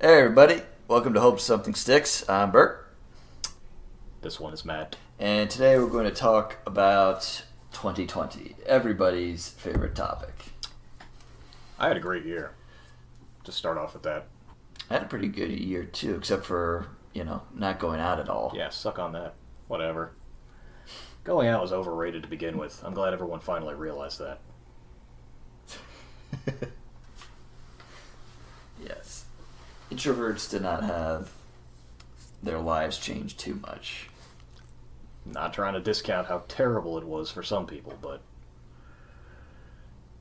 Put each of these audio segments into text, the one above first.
Hey, everybody. Welcome to Hope Something Sticks. I'm Burt. This one is Matt. And today we're going to talk about 2020, everybody's favorite topic. I had a great year. To start off with that. I had a pretty good year, too, except for, you know, not going out at all. Yeah, suck on that. Whatever. Going out was overrated to begin with. I'm glad everyone finally realized that. yes. Introverts did not have their lives change too much. Not trying to discount how terrible it was for some people, but.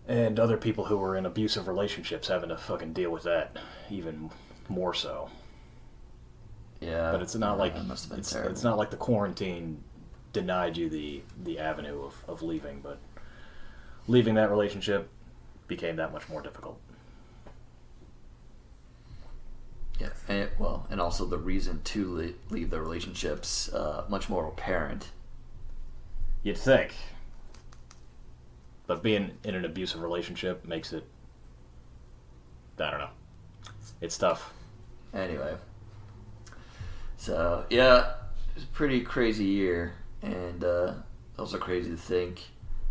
And other people who were in abusive relationships having to fucking deal with that even more so. Yeah. But it's not like that must have been it's, terrible. it's not like the quarantine denied you the the avenue of, of leaving, but leaving that relationship became that much more difficult. Yeah, and, well, and also the reason to le- leave the relationships uh, much more apparent. You'd think. But being in an abusive relationship makes it. I don't know. It's tough. Anyway, so yeah, it's a pretty crazy year, and uh, also crazy to think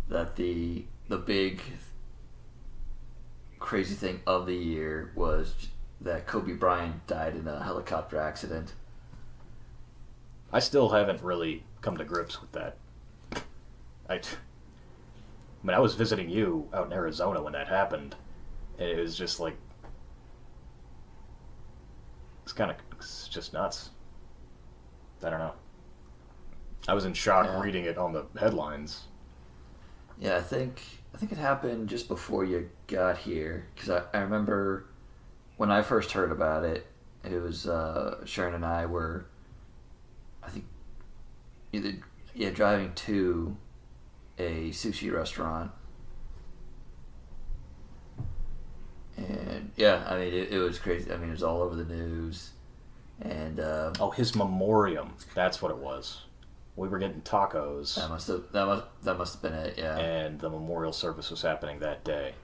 that the the big crazy thing of the year was that Kobe Bryant died in a helicopter accident. I still haven't really come to grips with that. I, I mean, I was visiting you out in Arizona when that happened, and it was just like. It's kind of. It's just nuts. I don't know. I was in shock Yeah. reading it on the headlines. Yeah, I think I think it happened just before you got here because I, I remember when I first heard about it. It was uh, Sharon and I were, I think, either yeah driving to a sushi restaurant, and yeah, I mean it, it was crazy. I mean it was all over the news, and uh, Oh, his memoriam. That's what it was. We were getting tacos, that must have that must that must have been it. Yeah. and the memorial service was happening that day.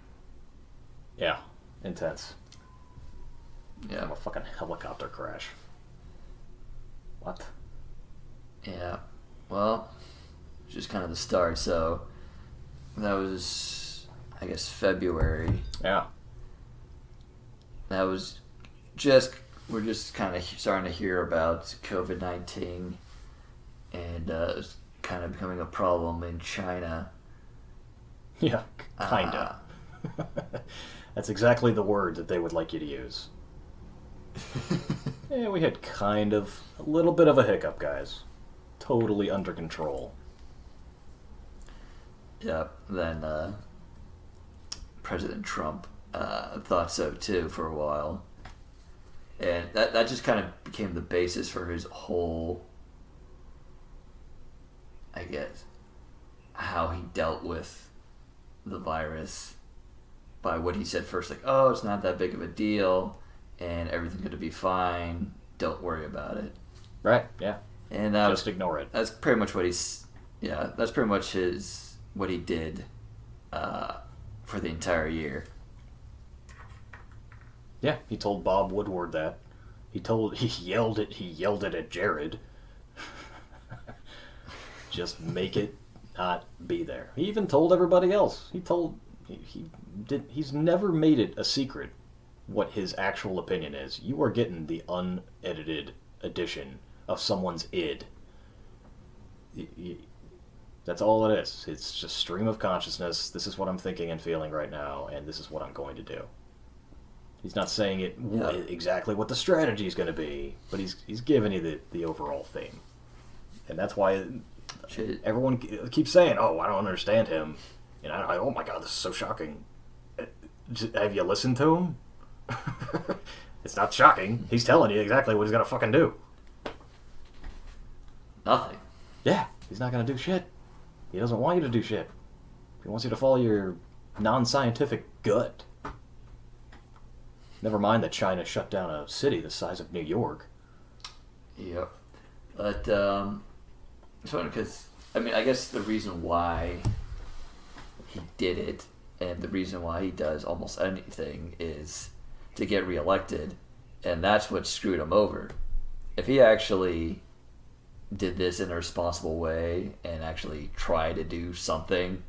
Yeah, intense. Yeah. From a fucking helicopter crash. What? Yeah. Well, it's just kind of the start. So that was, I guess, February. Yeah. That was just we're just kind of starting to hear about COVID nineteen, and uh, it's kind of becoming a problem in China. Yeah, kinda. That's exactly the word that they would like you to use. Yeah, we had kind of a little bit of a hiccup, guys. Totally under control. Yeah. Then uh, President Trump uh, thought so too for a while, and that that just kind of became the basis for his whole, I guess, how he dealt with the virus by what he said first, like, "Oh, it's not that big of a deal, and everything's going to be fine. Don't worry about it." Right? Yeah. And that was Just ignore it. that's pretty much what he's yeah that's pretty much his what he did uh, for the entire year Yeah, he told Bob Woodward that. He told he yelled it he yelled it at Jared. Just make it not be there. He even told everybody else. He told he, he did he's never made it a secret what his actual opinion is. You are getting the unedited edition of someone's id. That's all it is. It's just stream of consciousness. This is what I'm thinking and feeling right now, and this is what I'm going to do. He's not saying it Yeah. exactly what the strategy is going to be, but he's he's giving you the, the overall theme, and that's why Shit. everyone keeps saying, "Oh, I don't understand him," and I, I oh my god, this is so shocking. Uh, Have you listened to him? it's not shocking. He's telling you exactly what he's gonna fucking do. nothing Yeah, he's not gonna do shit. He doesn't want you to do shit. He wants you to follow your non-scientific gut. Never mind that China shut down a city the size of New York. yep but um it's funny because i mean i guess the reason why he did it and the reason why he does almost anything is to get reelected and that's what screwed him over. If he actually did this in a responsible way and actually tried to do something,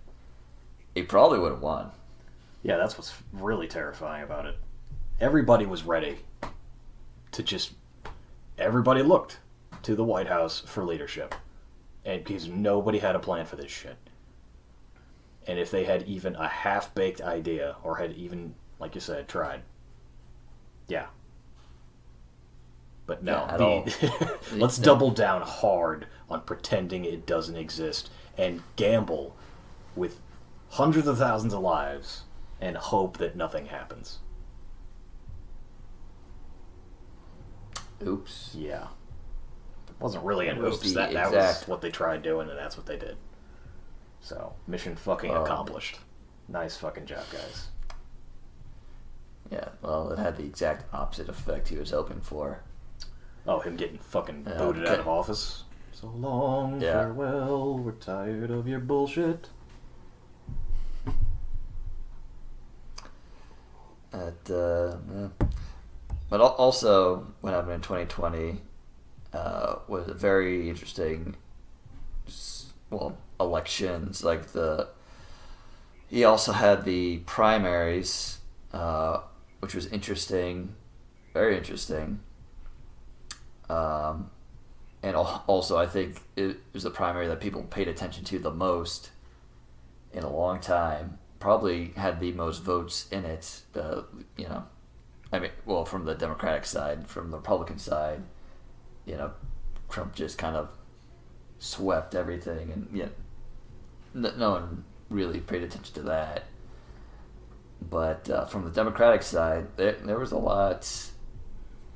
he probably would have won. Yeah, that's what's really terrifying about it. Everybody was ready to just. Everybody looked to the White House for leadership. And because nobody had a plan for this shit. And if they had even a half baked idea, or had even, like you said, tried, yeah. But no, Yeah, the- let's Yeah. double down hard on pretending it doesn't exist and gamble with hundreds of thousands of lives and hope that nothing happens. Oops. Yeah. It wasn't really an oops. That, that was what they tried doing, and that's what they did. So, mission fucking Um, accomplished. Nice fucking job, guys. Yeah, well, it had the exact opposite effect he was hoping for. Oh, him getting fucking Yeah, booted out of office. So long, Yeah. farewell. We're tired of your bullshit. At, uh. But also, what happened in 2020 uh, was a very interesting, well, elections. Like the, he also had the primaries, uh, which was interesting, very interesting. Um, and also, I think it was the primary that people paid attention to the most in a long time. Probably had the most votes in it. Uh, you know, I mean, well, from the Democratic side, from the Republican side, you know, Trump just kind of swept everything, and yeah, no, no one really paid attention to that. But uh, from the Democratic side, there, there was a lot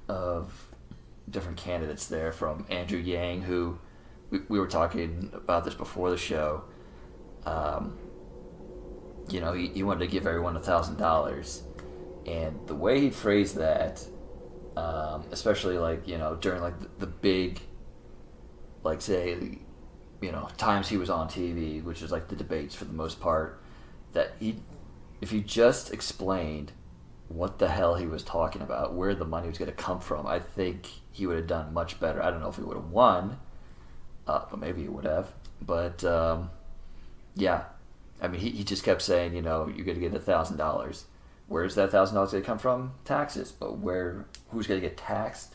of different candidates there. From Andrew Yang, who we, we were talking about this before the show. Um, you know, he, he wanted to give everyone a thousand dollars, and the way he phrased that, um, especially like you know during like the, the big, like say, you know times he was on TV, which is like the debates for the most part, that he, if he just explained what the hell he was talking about, where the money was going to come from, I think he would have done much better. I don't know if he would have won, uh, but maybe he would have. But um, yeah, I mean, he, he just kept saying, you know, you're going to get a thousand dollars. Where's that thousand dollars going to come from? Taxes. But where? Who's going to get taxed,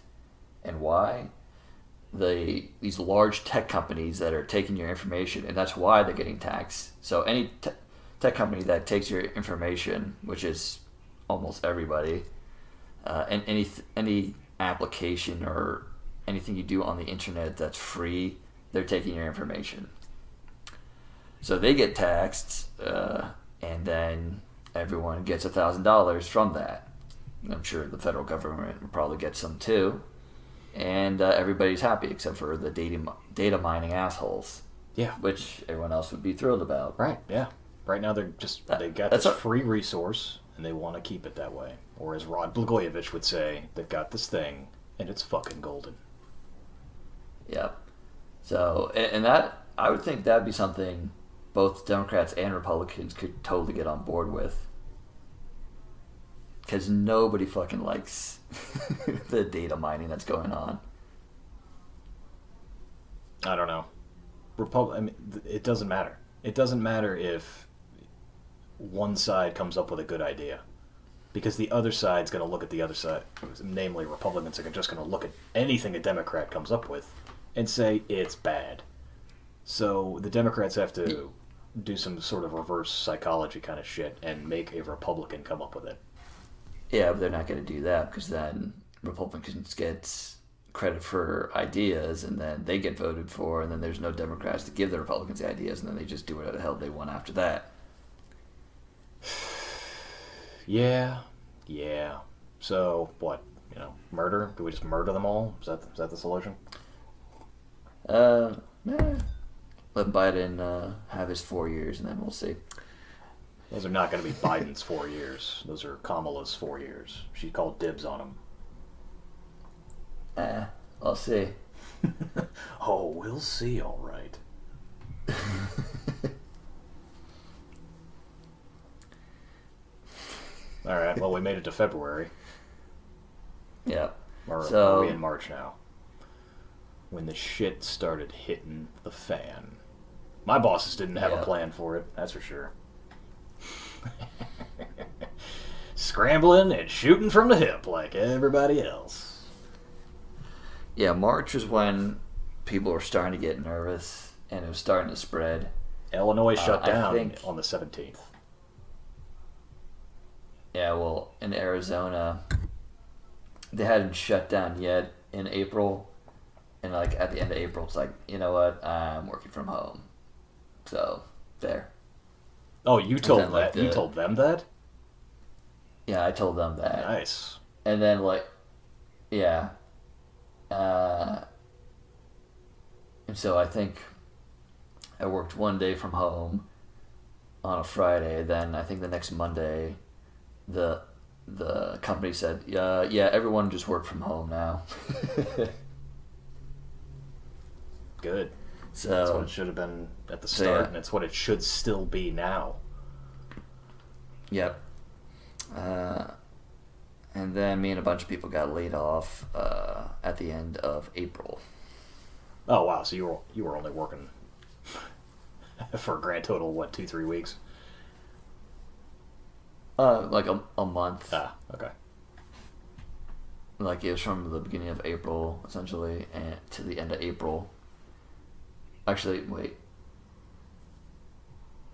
and why? The these large tech companies that are taking your information, and that's why they're getting taxed. So any tech company that takes your information, which is almost everybody, uh, and any any application or anything you do on the internet that's free, they're taking your information. So they get taxed, uh, and then everyone gets a thousand dollars from that. I'm sure the federal government will probably get some too, and uh, everybody's happy except for the data data mining assholes, Yeah. which everyone else would be thrilled about. Right. Yeah. Right now they're just That- they got that's this a- free resource and they want to keep it that way. Or as Rod Blagojevich would say, they've got this thing and it's fucking golden. Yep. So, and, that I would think that'd be something both Democrats and Republicans could totally get on board with. Because nobody fucking likes the data mining that's going on. I don't know. Repub- I mean, it doesn't matter. It doesn't matter if one side comes up with a good idea. Because the other side's going to look at the other side, namely Republicans are just going to look at anything a Democrat comes up with and say it's bad. So the Democrats have to do some sort of reverse psychology kind of shit and make a Republican come up with it. Yeah, but they're not going to do that because then Republicans get credit for ideas and then they get voted for, and then there's no Democrats to give the Republicans the ideas, and then they just do whatever the hell they want after that. Yeah, yeah. So what? You know, murder? Do we just murder them all? Is that is that the solution? Uh, let Biden uh, have his four years, and then we'll see. Those are not going to be Biden's four years. Those are Kamala's four years. She called dibs on them. Eh, I'll see. Oh, we'll see. All right. All right. Well, we made it to February. yeah. or So- are we in March now? When the shit started hitting the fan. My bosses didn't have Yeah. a plan for it, that's for sure. Scrambling and shooting from the hip like everybody else. Yeah, March was when people were starting to get nervous and it was starting to spread. Illinois Uh, shut down think- on the 17th. Yeah, well, in Arizona, they hadn't shut down yet in April, and like at the end of April, it's like you know what, I'm working from home, so there. Oh, you told then, like, that? You told them that? Yeah, I told them that, Nice. and then like, yeah, uh, and so I think I worked one day from home on a Friday. Then I think the next Monday, the the company said, "Yeah, yeah, everyone just work from home now." Good. That's what so it should have been at the So, start, yeah. and it's what it should still be now. Yep. Uh, and then me and a bunch of people got laid off uh, at the end of April. Oh wow! So you were you were only working for a grand total of, what two three weeks? Uh, like a, a month. Ah, okay. Like it was from the beginning of April, essentially, and to the end of April. Actually, wait.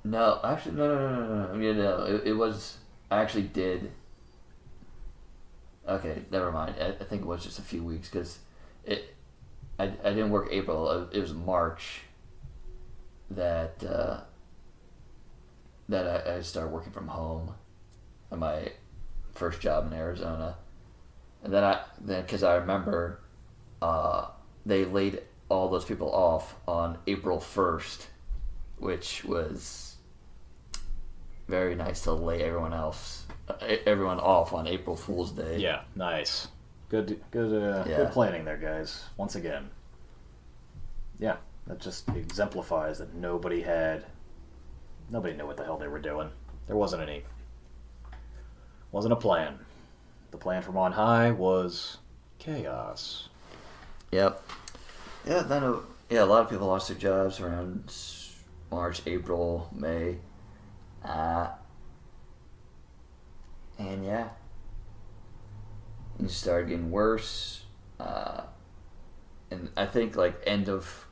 No, actually, no, no, no, no, no. Yeah, no. It, it was. I actually did. Okay, never mind. I, I think it was just a few weeks because it. I, I didn't work April. It- It was March. That uh, that I, I started working from home, at my first job in Arizona, and then I then because I remember, uh, they laid all those people off on April first, which was very nice to lay everyone else everyone off on April Fool's Day. Yeah, nice. Good, good, uh, Yeah. good planning there, guys. Once again. Yeah, that just exemplifies that nobody had, nobody knew what the hell they were doing. There wasn't any, wasn't a plan. The plan from on high was chaos. Yep. Yeah. Then uh, yeah, a lot of people lost their jobs around March, April, May. Uh, and yeah, it started getting worse. Uh, and I think like end of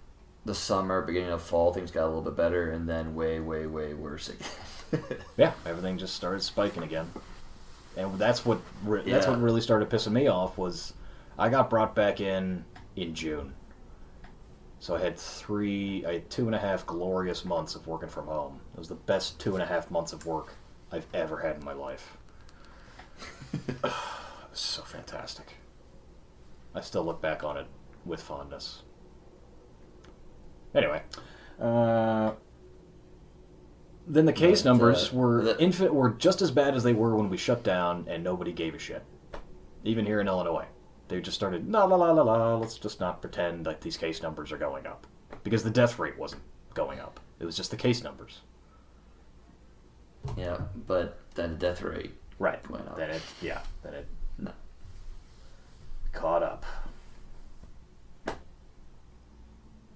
the summer, beginning of fall, things got a little bit better, and then way, way, way worse again. Yeah, everything just started spiking again, and that's what re- that's what really started pissing me off was I got brought back in in June, so I had three, I had two and a half glorious months of working from home. It was the best two and a half months of work I've ever had in my life. it was so fantastic. I still look back on it with fondness. Anyway, uh, then the case But, numbers uh, were the- infant were just as bad as they were when we shut down and nobody gave a shit. Even here in Illinois, they just started la la la la la. Let's just not pretend that these case numbers are going up because the death rate wasn't going up. It was just the case numbers. yeah, but then the death rate Right. went up. Then it yeah. Then it No. caught up.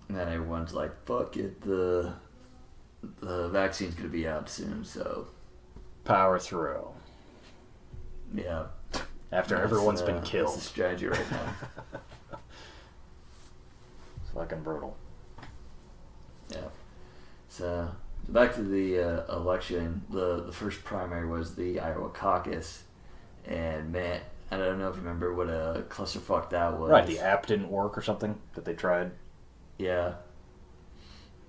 And then everyone's like, "Fuck it, the the vaccine's gonna be out soon." So Power through yeah, after That's, everyone's uh, been That's the killed. strategy right now. It's fucking brutal. yeah. So back to the uh, election. The the first primary was the Iowa caucus, and man, I don't know if you remember what a clusterfuck that was. Right. The app didn't work or something that they tried. Yeah.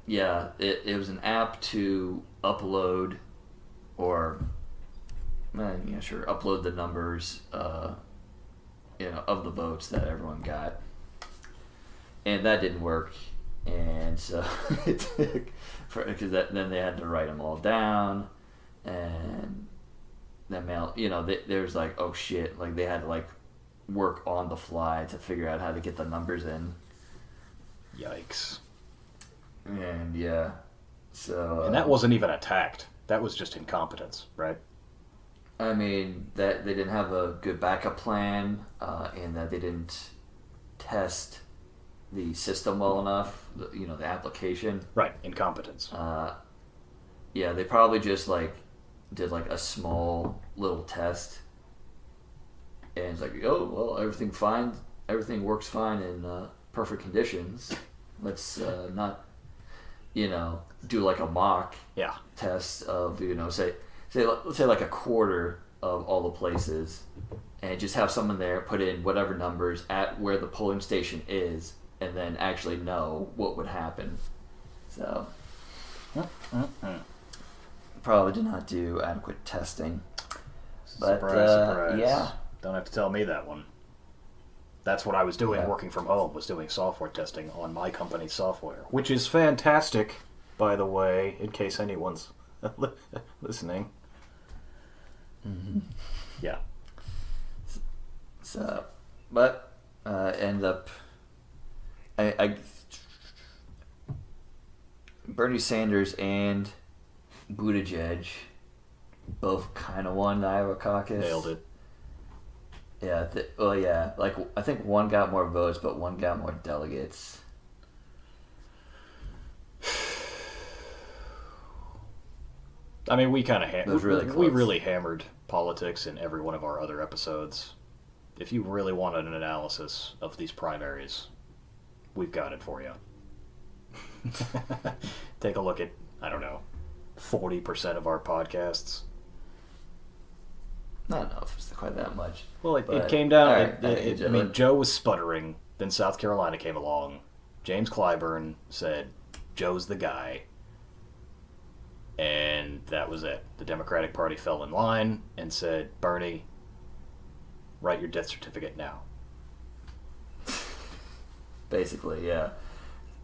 Yeah, it, it was an app to upload or yeah, sure, upload the numbers uh you know of the votes that everyone got. And that didn't work. And so it took because then they had to write them all down and then mail you know there's like oh shit like they had to like work on the fly to figure out how to get the numbers in Yikes. And yeah, so And that wasn't even attacked. That was just incompetence, right? I mean that they didn't have a good backup plan, uh, and that they didn't test the system well enough. the- You know, the application. Right, incompetence. Uh, yeah, they probably just like did like a small little test, and it's like, oh well, everything fine, everything works fine in uh, perfect conditions. Let's uh, not, you know, do like a mock Yeah. test of you know say say let's say like a quarter of all the places, and just have someone there put in whatever numbers at where the polling station is, and then actually know what would happen. So probably did not do adequate testing. But, surprise, uh, surprise. yeah. Don't have to tell me that one. That's what I was doing Yeah. working from home, was doing software testing on my company's software. Which is fantastic, by the way, in case anyone's listening. Mm-hmm. Yeah. So, but uh, end up, I, I Bernie Sanders and Buttigieg both kind of won the Iowa caucus. Nailed it. Yeah. Th- well, yeah. Like I think one got more votes, but one got more delegates. I mean, we kind of ha- really we close. really hammered politics in every one of our other episodes. If you really wanted an analysis of these primaries, we've got it for you. Take a look at I don't know, forty percent of our podcasts. I don't know if it's quite that much. Well, it, it came down. it- right, it- I- it- I mean, Joe was sputtering. Then South Carolina came along. James Clyburn said, "Joe's the guy," and that was it. The Democratic Party fell in line and said, "Bernie, write your death certificate now." basically yeah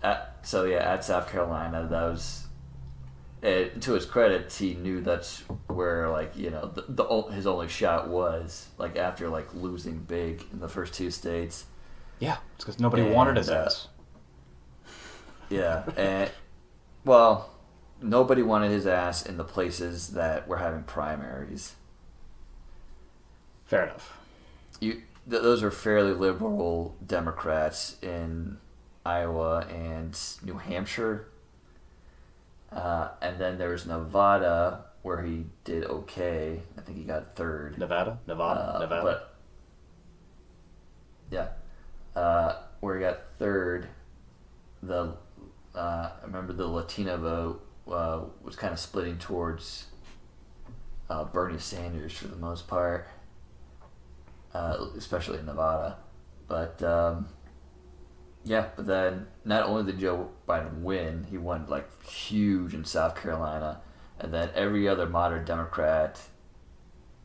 at, so yeah at south carolina that was it, to his credit he knew that's where like you know the, the his only shot was like after like losing big in the first two states Yeah, it's because nobody And, wanted his uh, ass. yeah and well nobody wanted his ass in the places that were having primaries Fair enough. you th- those are fairly liberal Democrats in Iowa and New Hampshire. Uh, and then there was Nevada where he did okay. I think he got third. Nevada, Nevada, Uh, Nevada. But yeah, uh, where he got third, the uh, I remember the Latino vote uh, was kind of splitting towards uh, Bernie Sanders for the most part, uh, especially in Nevada. But um, yeah, but then not only did Joe Biden win, he won like huge in South Carolina, and then every other moderate Democrat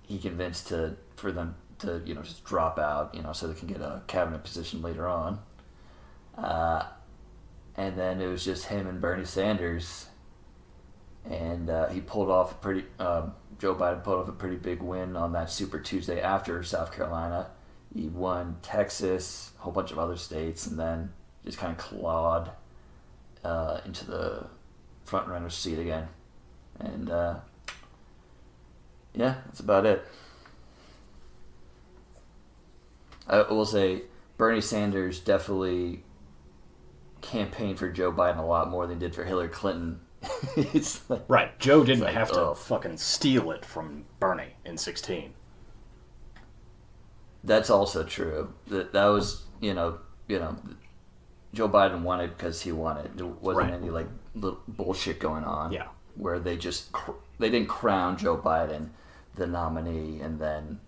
he convinced to for them to you know just drop out, you know, so they can get a cabinet position later on. Uh, and then it was just him and Bernie Sanders, and uh, he pulled off a pretty. Um, Joe Biden pulled off a pretty big win on that Super Tuesday after South Carolina. He won Texas, a whole bunch of other states, and then just kind of clawed uh, into the front runner seat again. And uh, yeah, that's about it. I will say Bernie Sanders definitely campaigned for Joe Biden a lot more than he did for Hillary Clinton. like, right. Joe didn't like, have to oh. fucking steal it from Bernie in sixteen. That's also true. That that was you know you know Joe Biden won it because he wanted. it. There wasn't Right. any like little bullshit going on. Yeah. where they just cr- they didn't crown Joe Biden the nominee and then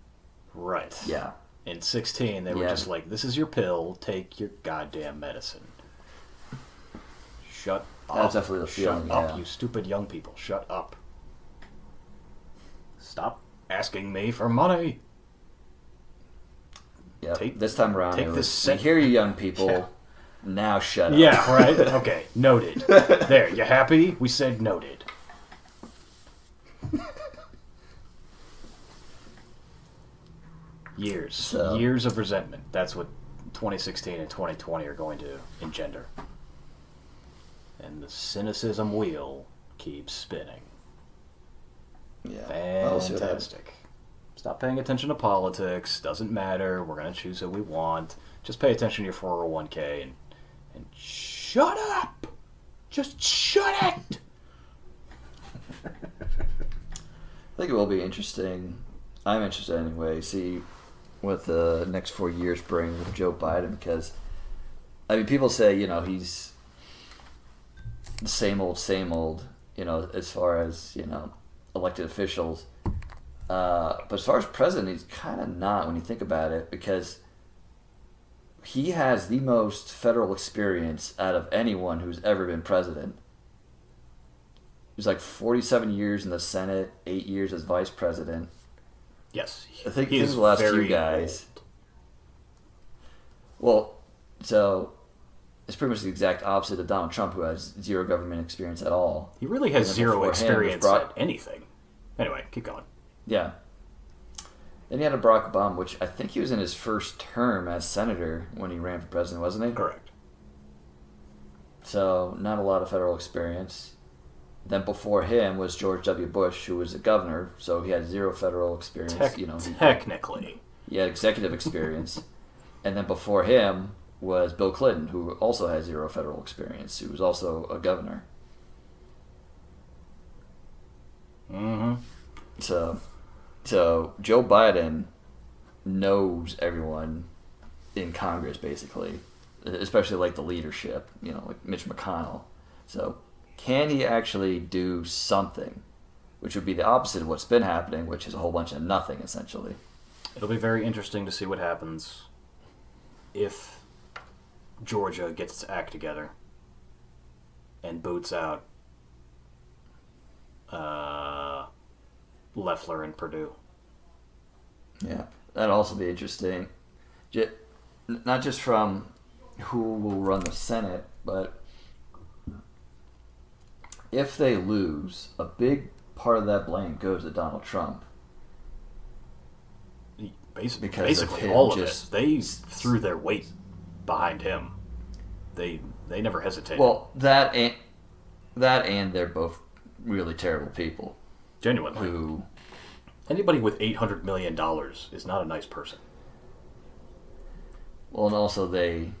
Right. yeah In 16, they were just like, this is your pill, take your goddamn medicine. Shut up. That's definitely the feeling Shut up, yeah. you stupid young people. Shut up. Stop asking me for money. Yeah. Take- this time around, take this was, we hear you, young people. Yeah. Now shut up. Yeah, right? Okay, noted. There, you happy? We said noted. Years. So- Years of resentment. That's what 2016 and 2020 are going to engender. And the cynicism wheel keeps spinning. yeah. Well, we'll see what happens. Fantastic. Stop paying attention to politics. Doesn't matter. We're gonna choose who we want. Just pay attention to your 401k and and shut up. Just shut it. I think it will be interesting. I'm interested anyway. See what the next four years bring with Joe Biden because I mean, people say you know he's the same old, same old. You know, as far as you know, elected officials. Uh, but as far as president, he's kind of not when you think about it because he has the most federal experience out of anyone who's ever been president. He's like 47 years in the Senate, eight years as vice president. Yes, I think he these the last few guys. old. Well, so it's pretty much the exact opposite of Donald Trump, who has zero government experience at all. He really has zero before him was experience Brock- at anything. Anyway, keep going. Yeah. Then he had a Barack Obama, which I think he was in his first term as senator when he ran for president, wasn't he? Correct. So not a lot of federal experience. Then before him was George W. Bush, who was a governor, so he had zero federal experience. Tec- you know, he, technically, he had executive experience. and then before him was Bill Clinton, who also had zero federal experience, who was also a governor. mm-hmm. So, so Joe Biden knows everyone in Congress, basically, especially like the leadership. You know, like Mitch McConnell. So, can he actually do something, which would be the opposite of what's been happening, which is a whole bunch of nothing, essentially. it'll be very interesting to see what happens if Georgia gets its act together and boots out uh, Loeffler and Perdue. Yeah, that'd also be interesting. Not just from who will run the Senate, but if they lose, a big part of that blame goes to Donald Trump. Basically, Because basically all of just- it. They threw their weight behind him. They they never hesitated. Well, that and that and they're both really terrible people genuinely, who anybody with eight hundred million dollars is not a nice person. Well, and also they,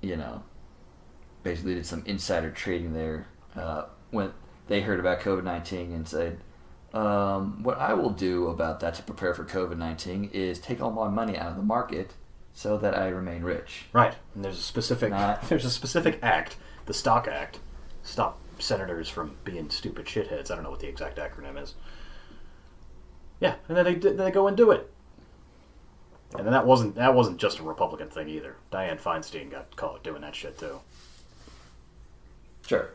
you know, basically did some insider trading there uh, when they heard about COVID nineteen and said, um, "What I will do about that to prepare for COVID nineteen is take all my money out of the market so that I remain rich." Right. And there's a specific Not- there's a specific act, the Stock Act, stop senators from being stupid shitheads. I don't know what the exact acronym is. Yeah, and then they then they go and do it. And then that wasn't that wasn't just a Republican thing either. Dianne Feinstein got caught doing that shit too. Sure,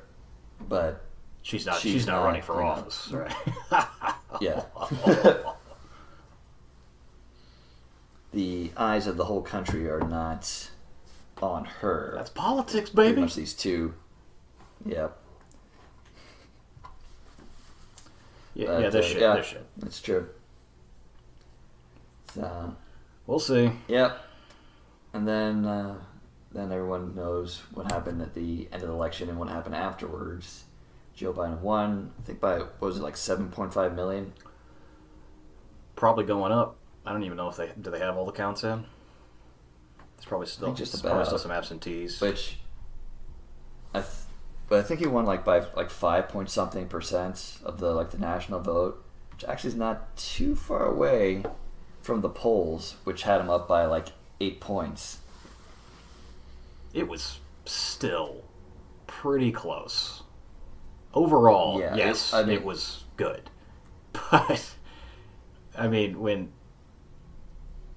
but She's not She's she's, not, not, running for office, right? yeah, the eyes of the whole country are not on her. That's politics, pretty baby. much these two. Yep. Yeah, But, yeah, this uh, shit, yeah. this shit. That's true. So, We'll see. yep. And then, uh, then everyone knows what happened at the end of the election and what happened afterwards. Joe Biden won, I think by what was it like seven point five million? Probably going up. I don't even know if they do they have all the counts in. There's probably still just there's probably still some absentees. Which, I, th- but I think he won like by like five point something percent of the like the national vote, which actually is not too far away from the polls, which had him up by like eight points. it was still pretty close. Overall, Yeah, it- yes, I mean- it was good. But I mean, when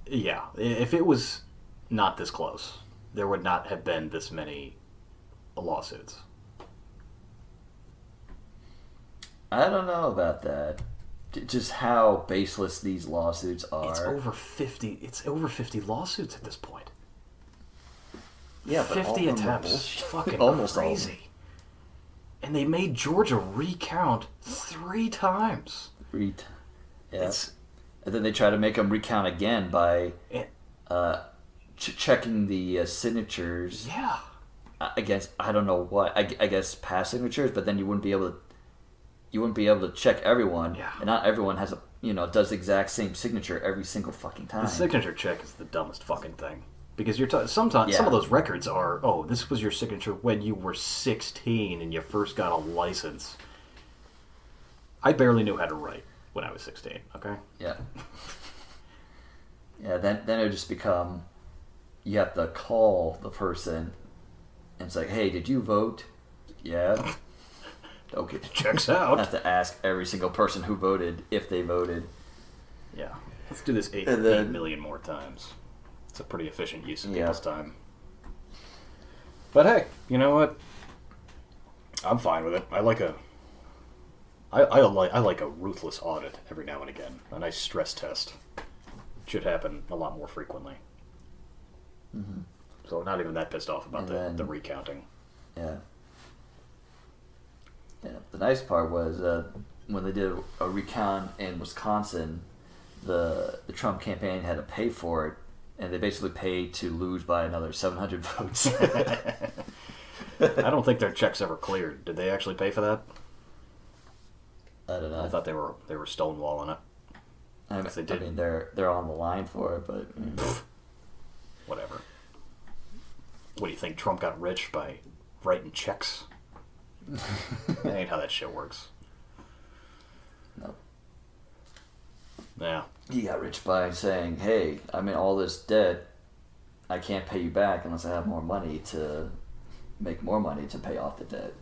yeah, if it was not this close, there would not have been this many lawsuits. I don't know about that. Just how baseless these lawsuits are. It's over 50 it's over 50 lawsuits at this point. yeah, but 50 of attempts. Fucking almost all crazy. And they made Georgia recount 3 times. Re- yeah. It's and then they try to make them recount again by it, uh, ch- checking the uh, signatures. yeah. I I guess I don't know what I, I guess past signatures, but then you wouldn't be able to you wouldn't be able to check everyone, Yeah. and not everyone has a you know does the exact same signature every single fucking time. The signature check is the dumbest fucking thing because you're t- sometimes some of those records are oh this was your signature when you were 16 and you first got a license. I barely knew how to write when I was 16. Okay. Yeah. Yeah, then then it would just become you have to call the person and it's like, hey, did you vote? Yeah. Okay. Checks out. I out. have to ask every single person who voted if they voted. Yeah. Let's do this eight, then- eight million more times. It's a pretty efficient use of Yeah. people's time. But hey, you know what? I'm fine with it. I like a. I, I like I like a ruthless audit every now and again. A nice stress test should happen a lot more frequently. Mm-hmm. So not even that pissed off about And the, then- the recounting. Yeah. Yeah. The nice part was uh, when they did a recount in Wisconsin, the the Trump campaign had to pay for it, and they basically paid to lose by another 700 votes. I don't think their checks ever cleared. Did they actually pay for that? I don't know. I thought they were they were stonewalling it. I, Yes, they I mean, they're they're on the line for it, but whatever. What do you think? Trump got rich by writing checks? That ain't how that shit works. no. Yeah. He got rich by saying, "Hey, I'm in all this debt. I can't pay you back unless I have more money to make more money to pay off the debt."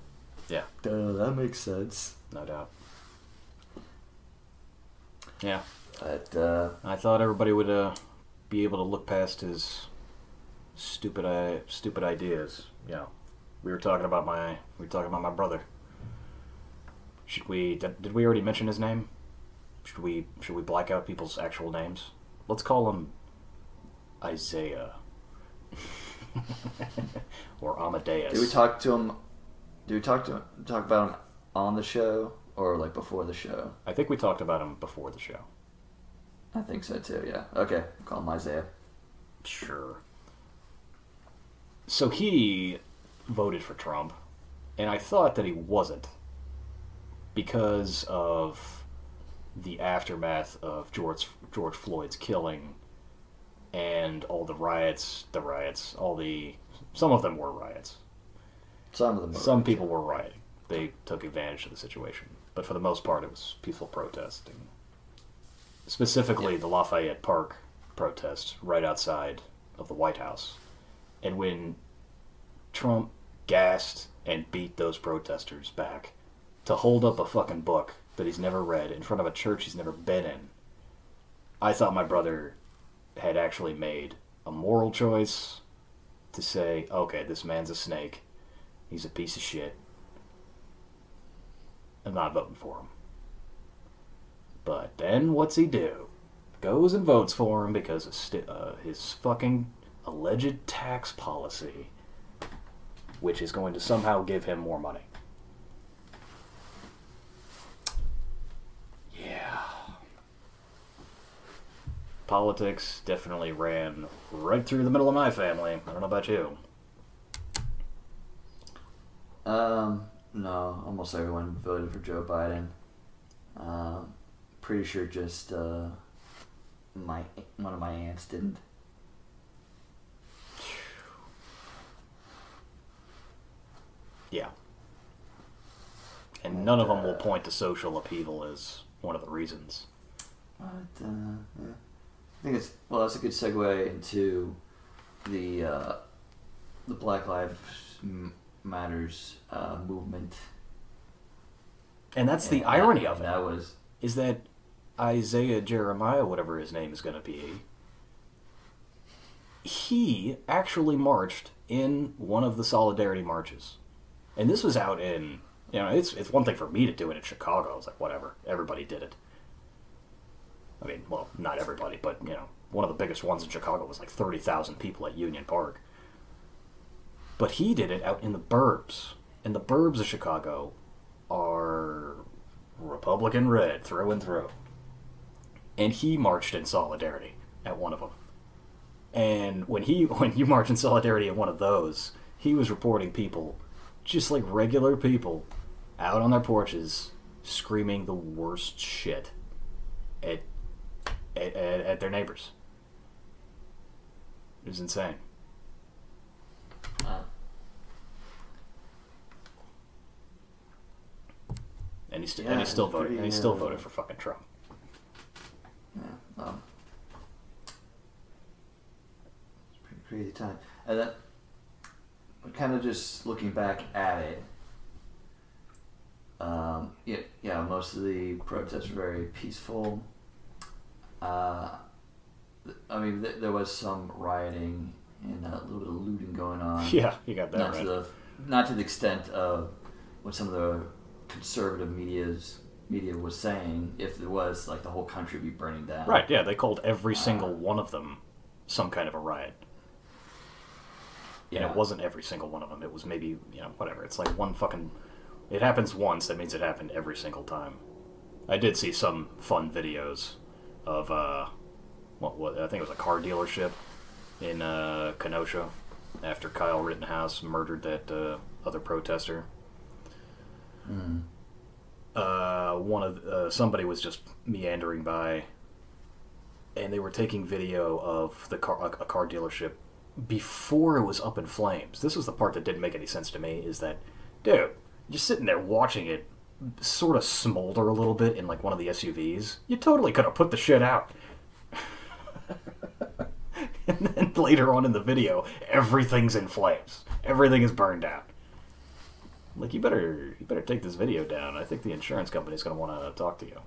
Yeah. Duh, that makes sense. No doubt. Yeah. But uh, I thought everybody would uh, be able to look past his stupid I- stupid ideas. You know, we were talking about my we were talking about my brother. Should we did, did we already mention his name? Should we should we black out people's actual names? Let's call him Isaiah or Amadeus. did we talk to him? Did we talk to him, talk about him on the show or like before the show? I think we talked about him before the show. I think so too. Yeah. Okay. Call him Isaiah. Sure. So he voted for Trump, and I thought that he wasn't because of the aftermath of George George Floyd's killing and all the riots, the riots, all the some of them were riots. Some of them. were Some right. people were rioting. They took advantage of the situation, but for the most part, it was peaceful protesting. Specifically, the Lafayette Park protest right outside of the White House, and when Trump gassed and beat those protesters back to hold up a fucking book that he's never read in front of a church he's never been in, I thought my brother had actually made a moral choice to say, okay, this man's a snake. He's a piece of shit. I'm not voting for him. But then what's he do? Goes and votes for him because of sti- uh, his fucking alleged tax policy, which is going to somehow give him more money. Yeah. Politics definitely ran right through the middle of my family. I don't know about you. Um, no, almost everyone voted for Joe Biden. Um, pretty sure just uh, my one of my aunts didn't. Yeah. And none of them will point to social upheaval as one of the reasons. But uh, yeah. I think it's well. That's a good segue into the uh, the Black Lives Matters uh, movement. And that's the And irony of it. That was Is that Isaiah Jeremiah, whatever his name is going to be, he actually marched in one of the solidarity marches. And this was out in, you know, it's, it's one thing for me to do it in Chicago. I was like, whatever, everybody did it. I mean, well, not everybody, but, you know, one of the biggest ones in Chicago was like 30,000 people at Union Park. But he did it out in the burbs. And the burbs of Chicago are Republican red through and through. And he marched in solidarity at one of them. And when he when you march in solidarity at one of those, he was reporting people, just like regular people, out on their porches, screaming the worst shit. at at, at, at their neighbors. It was insane. Uh, And he, st- Yeah, and he still voted. pretty, and he still uh, voted for fucking Trump. yeah, um, it's a pretty crazy time. And then, kind of just looking back at it, um, yeah, yeah, most of the protests were very peaceful. Uh, I mean, th- there was some rioting and a little bit of looting going on. Yeah, you got that not right. to the not to the extent of what some of the conservative media's media was saying. If there was like the whole country would be burning down, Right, yeah, they called every single one of them some kind of a riot. And Yeah. it wasn't every single one of them. It was maybe, you know, whatever. It's like one fucking. It happens once, that means it happened every single time. I did see some fun videos of, uh. What, what I think it was a car dealership in uh, Kenosha after Kyle Rittenhouse murdered that uh, other protester. Mm. uh, one of uh, somebody was just meandering by, and they were taking video of the car, a, a car dealership before it was up in flames. This was the part that didn't make any sense to me. Is that, dude, just sitting there watching it sort of smolder a little bit in like one of the SUVs. You totally could have put the shit out. and then later on in the video, everything's in flames. Everything is burned out. Like you better you better take this video down. I think the insurance company's gonna want to talk to you.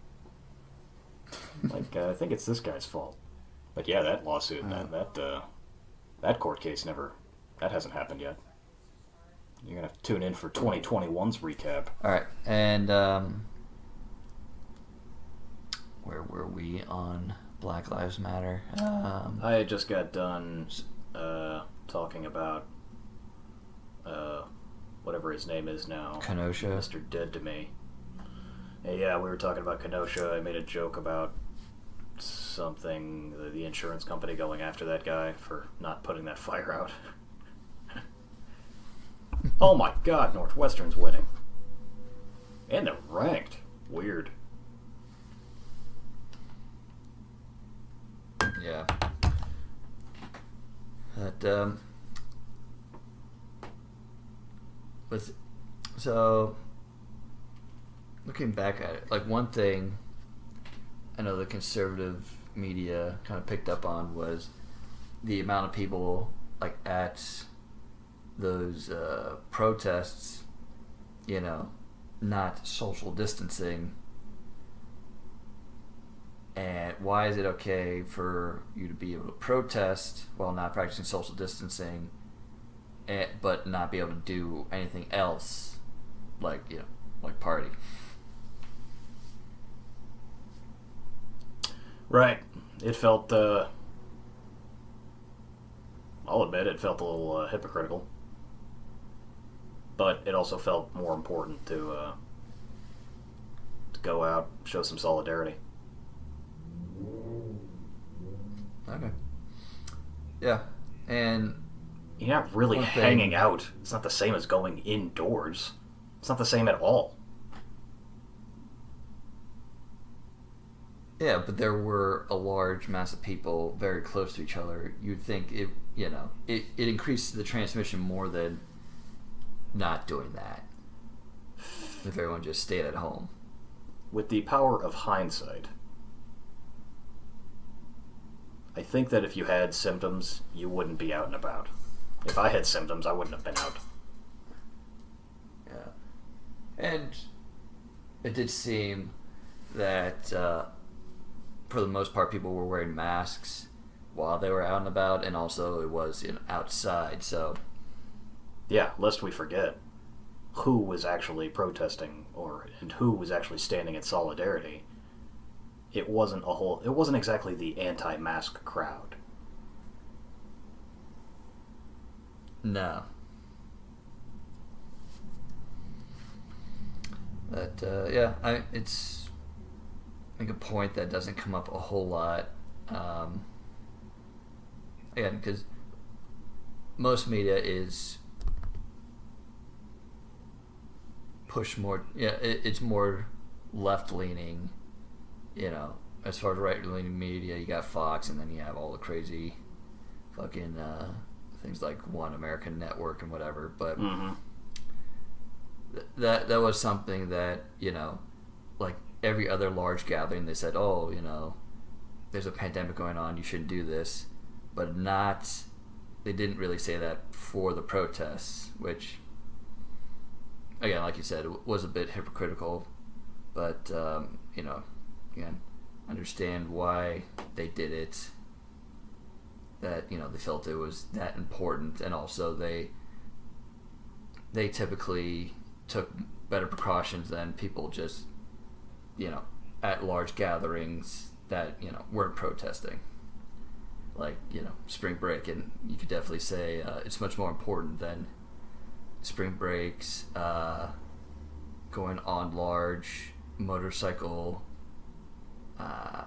like uh, I think it's this guy's fault. But yeah, that lawsuit, that that uh, that court case never that hasn't happened yet. You're gonna have to tune in for 2021's recap. All right, and um, where were we on Black Lives Matter? Um, I had just got done uh, talking about uh, whatever his name is now. Kenosha. Mr. Dead to Me. And yeah, we were talking about Kenosha. I made a joke about something, the, insurance company going after that guy for not putting that fire out. oh my god, Northwestern's winning. And they're ranked. Weird. Yeah. But um, with so looking back at it, like one thing know the conservative media kind of picked up on was the amount of people like at those uh, protests, you know, not social distancing and why is it okay for you to be able to protest while not practicing social distancing, and, but not be able to do anything else, like you know, like party? Right. It felt, uh, I'll admit it felt a little uh, hypocritical. But it also felt more important to, uh, to go out, show some solidarity. Okay. Yeah, and You're not really hanging out. It's not the same as going indoors. It's not the same at all. Yeah, but there were a large mass of people very close to each other. You'd think it, you know, it it increased the transmission more than not doing that. If everyone just stayed at home. With the power of hindsight, I think that if you had symptoms, you wouldn't be out and about. If I had symptoms, I wouldn't have been out. Yeah. And it did seem that uh, for the most part people were wearing masks while they were out and about, and also it was you know, outside. So Yeah, lest we forget who was actually protesting or and who was actually standing in solidarity. It wasn't a whole it wasn't exactly the anti-mask crowd. no. But uh, yeah, I, it's I think a point that doesn't come up a whole lot. Um, again, because most media is push more. Yeah, it, it's more left leaning. You know, as far as right leaning media, you got Fox, and then you have all the crazy, fucking uh, things like One American Network and whatever. But Mm-hmm. th- that that was something that you know, every other large gathering, they said, oh, you know, there's a pandemic going on, you shouldn't do this, but not. They didn't really say that for the protests, which, again, like you said, was a bit hypocritical. But um, you know, again, understand why they did it. That you know they felt it was that important, and also they they typically took better precautions than people just you know at large gatherings that you know weren't protesting like you know spring break and you could definitely say uh, it's much more important than spring breaks uh, going on large motorcycle uh,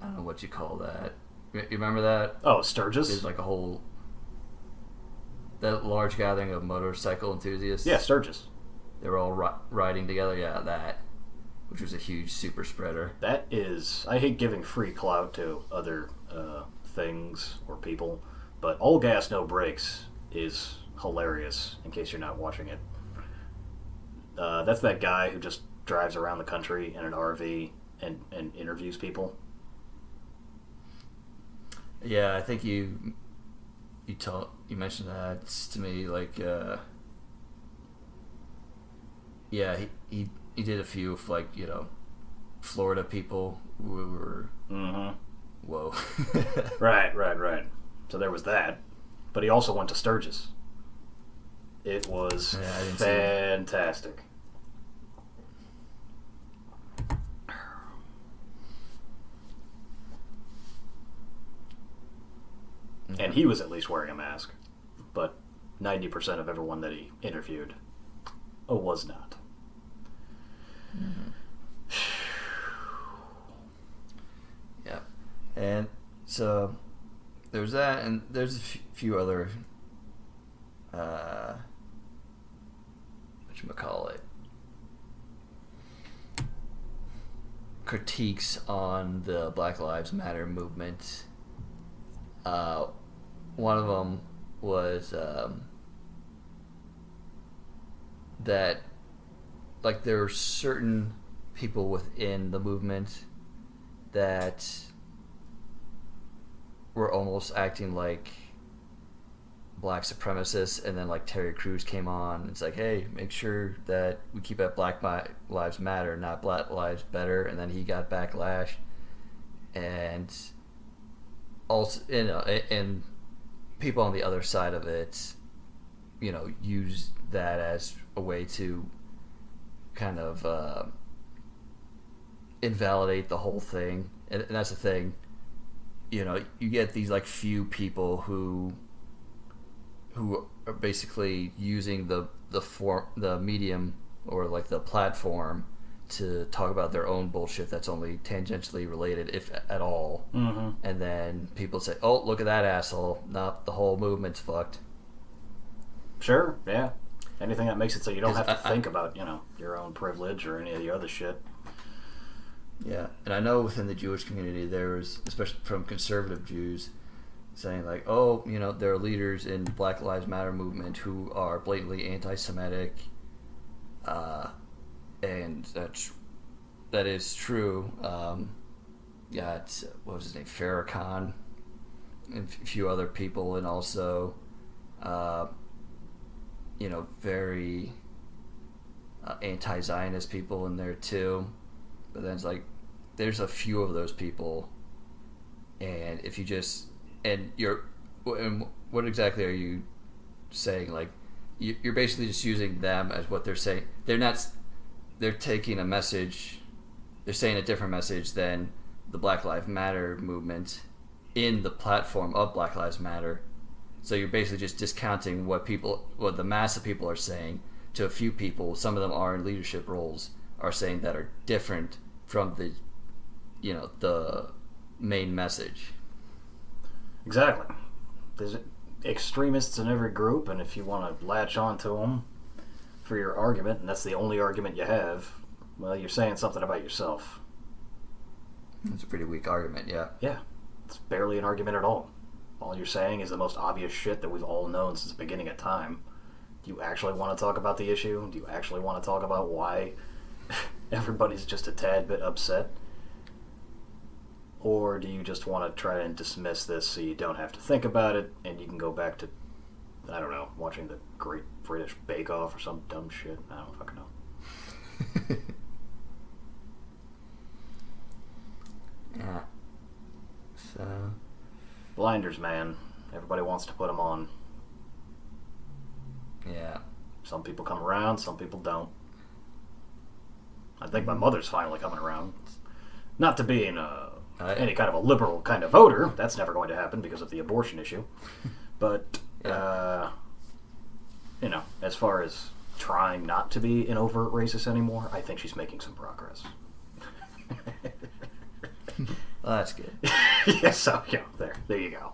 I don't know what you call that you remember that Oh, Sturgis. there's like a whole that large gathering of motorcycle enthusiasts yeah, Sturgis. they were all ri- riding together. Yeah, that, which was a huge super spreader. That is, I hate giving free clout to other uh, things or people, but All Gas No Brakes is hilarious. In case you're not watching it, uh, that's that guy who just drives around the country in an RV and, and interviews people. Yeah, I think you you told you mentioned that to me. Like, uh, yeah, he, he he did a few of like you know, Florida people who were Mm-hmm. whoa. Right, right, right. So there was that, but he also went to Sturgis. It was Yeah, fantastic. And he was at least wearing a mask, but 90% of everyone that he interviewed oh, was not. Yeah, and so there's that, and there's a f- few other uh, what call it critiques on the Black Lives Matter movement. Uh, one of them was um, that like there are certain people within the movement that were almost acting like black supremacists and then like Terry Crews came on. It's like hey make sure that we keep at black lives matter not black lives better. And then he got backlash. And also you know and people on the other side of it you know use that as a way to kind of uh, invalidate the whole thing. And, and that's the thing. You know you get these like few people who who are basically using the the form the medium or like the platform to talk about their own bullshit that's only tangentially related if at all. Mm-hmm. and then people say oh look at that asshole. Not the whole movement's fucked. Sure, yeah. Anything that makes it so you don't have to I- I- think about, you know, your own privilege or any of the other shit. Yeah, and I know within the Jewish community there was, especially from conservative Jews, saying like, oh, you know, there are leaders in Black Lives Matter movement who are blatantly anti-Semitic, uh, and that's that is true. Um, yeah, it's, what was his name, Farrakhan, and a few other people, and also, uh, you know, very uh, anti-Zionist people in there too. But then it's like, there's a few of those people, and if you just and you're, and what exactly are you saying? Like, you- you're basically just using them as what they're saying. They're not. They're taking a message. They're saying a different message than the Black Lives Matter movement in the platform of Black Lives Matter. So you're basically just discounting what people, what the mass of people are saying to a few people. Some of them are in leadership roles are saying that are different from the, you know, the main message. Exactly. There's extremists in every group, and if you want to latch on to them for your argument, and that's the only argument you have, well, you're saying something about yourself. That's a pretty weak argument. Yeah. Yeah, it's barely an argument at all. All you're saying is the most obvious shit that we've all known since the beginning of time. Do you actually want to talk about the issue? Do you actually want to talk about why everybody's just a tad bit upset? Or do you just want to try and dismiss this so you don't have to think about it and you can go back to, I don't know, watching the Great British Bake Off or some dumb shit? I don't fucking know. yeah. So. Blinders, man. Everybody wants to put them on. Yeah. Some people come around, some people don't. I think my mother's finally coming around. Not to being a, I- any kind of a liberal kind of voter. That's never going to happen because of the abortion issue. But, Yeah. uh, you know, as far as trying not to be an overt racist anymore, I think she's making some progress. Well, that's good. yeah, so, yeah, there, there you go.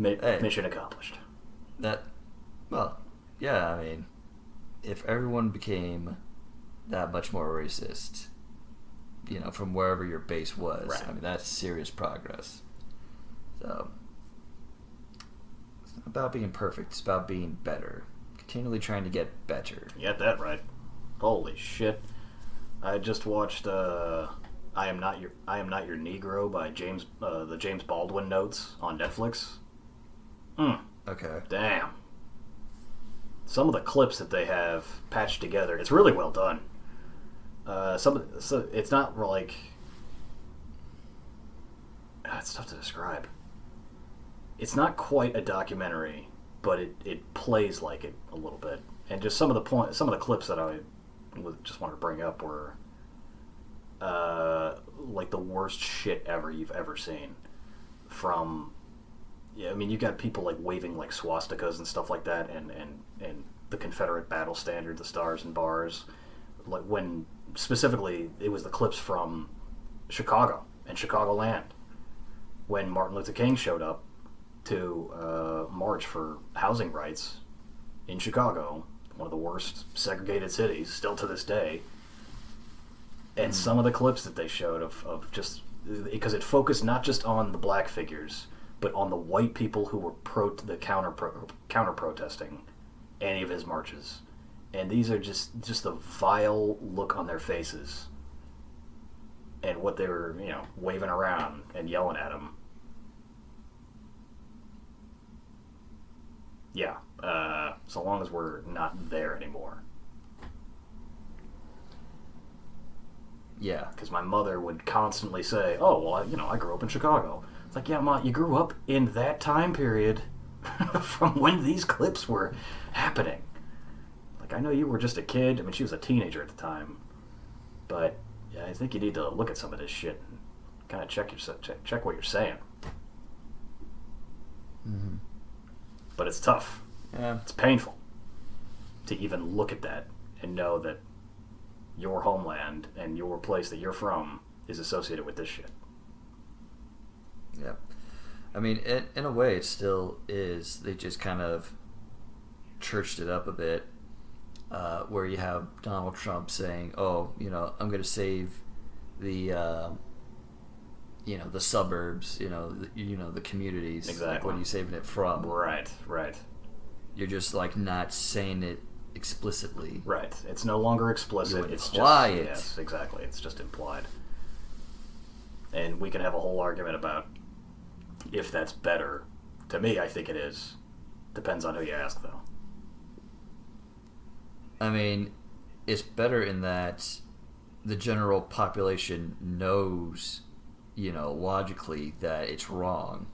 Hey. Mission accomplished. That. Well, yeah. I mean, if everyone became that much more racist, you know, from wherever your base was, Right. I mean, that's serious progress. So. It's not about being perfect. It's about being better. Continually trying to get better. You got that right. Holy shit! I just watched uh, "I Am Not Your I Am Not Your Negro" by James uh, the James Baldwin notes on Netflix. Hmm. Okay. Damn. Some of the clips that they have patched together, it's really well done. Uh, some so it's not like Ah, it's tough to describe. It's not quite a documentary, but it, it plays like it a little bit. And just some of the point, some of the clips that I just wanted to bring up were uh, like the worst shit ever you've ever seen. From yeah, I mean, you got people like waving like swastikas and stuff like that, and and and the Confederate battle standard, the stars and bars. Like when specifically, it was the clips from Chicago and Chicagoland when Martin Luther King showed up to uh, march for housing rights in Chicago, one of the worst segregated cities still to this day. And some of the clips that they showed of, of just because it focused not just on the black figures, but on the white people who were pro the counter pro, counter protesting any of his marches, and these are just just the vile look on their faces, and what they were you know waving around and yelling at him. Yeah, uh, so long as we're not there anymore. Yeah. because my mother would constantly say, "Oh, well, I, you know, I grew up in Chicago." It's like, yeah, ma, you grew up in that time period from when these clips were happening. Like, I know you were just a kid. I mean, she was a teenager at the time, but yeah, I think you need to look at some of this shit and kind of check yourself, check, check what you're saying. hmm But it's tough. Yeah. It's painful to even look at that and know that your homeland and your place that you're from is associated with this shit. Yeah. I mean, in, in a way, it still is. They just kind of churched it up a bit, uh, where you have Donald Trump saying, "Oh, you know, I'm going to save the, uh, you know, the suburbs, you know, the, you know, the communities. Like, Exactly. what are you saving it from? Right, right. You're just like not saying it explicitly. Right. It's no longer explicit. It's imply just it. yes, exactly. It's just implied. And we can have a whole argument about if that's better. To me, I think it is. Depends on who you ask, though. I mean, it's better in that the general population knows, you know, logically that it's wrong.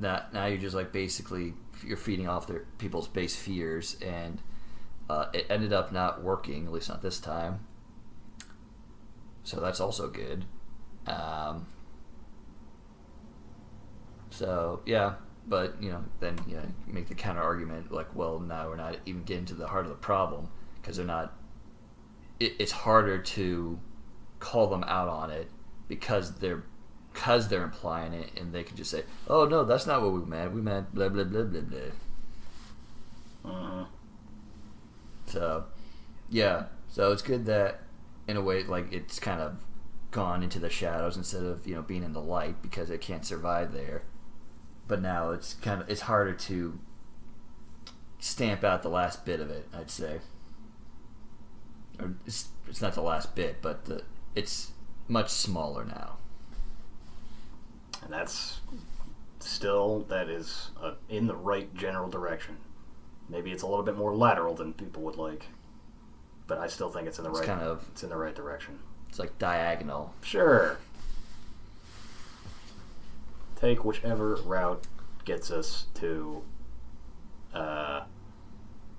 That now you're just like basically you're feeding off their people's base fears, and uh, it ended up not working, at least not this time. So that's also good. Um, so yeah, but you know, then you know, make the counter argument like, well, now we're not even getting to the heart of the problem because they're not. It, it's harder to call them out on it because they're because they're implying it, and they can just say, "Oh no, that's not what we meant. We meant blah blah blah blah blah." hmm So, yeah. So it's good that, in a way, like it's kind of gone into the shadows instead of you know being in the light because it can't survive there. But now it's kind of it's harder to stamp out the last bit of it. I'd say. Or it's, it's not the last bit, but the, it's much smaller now. and that's still that is uh, in the right general direction. Maybe it's a little bit more lateral than people would like, but I still think it's in the It's right. kind of it's in the right direction. it's like diagonal. Sure. Take whichever route gets us to uh,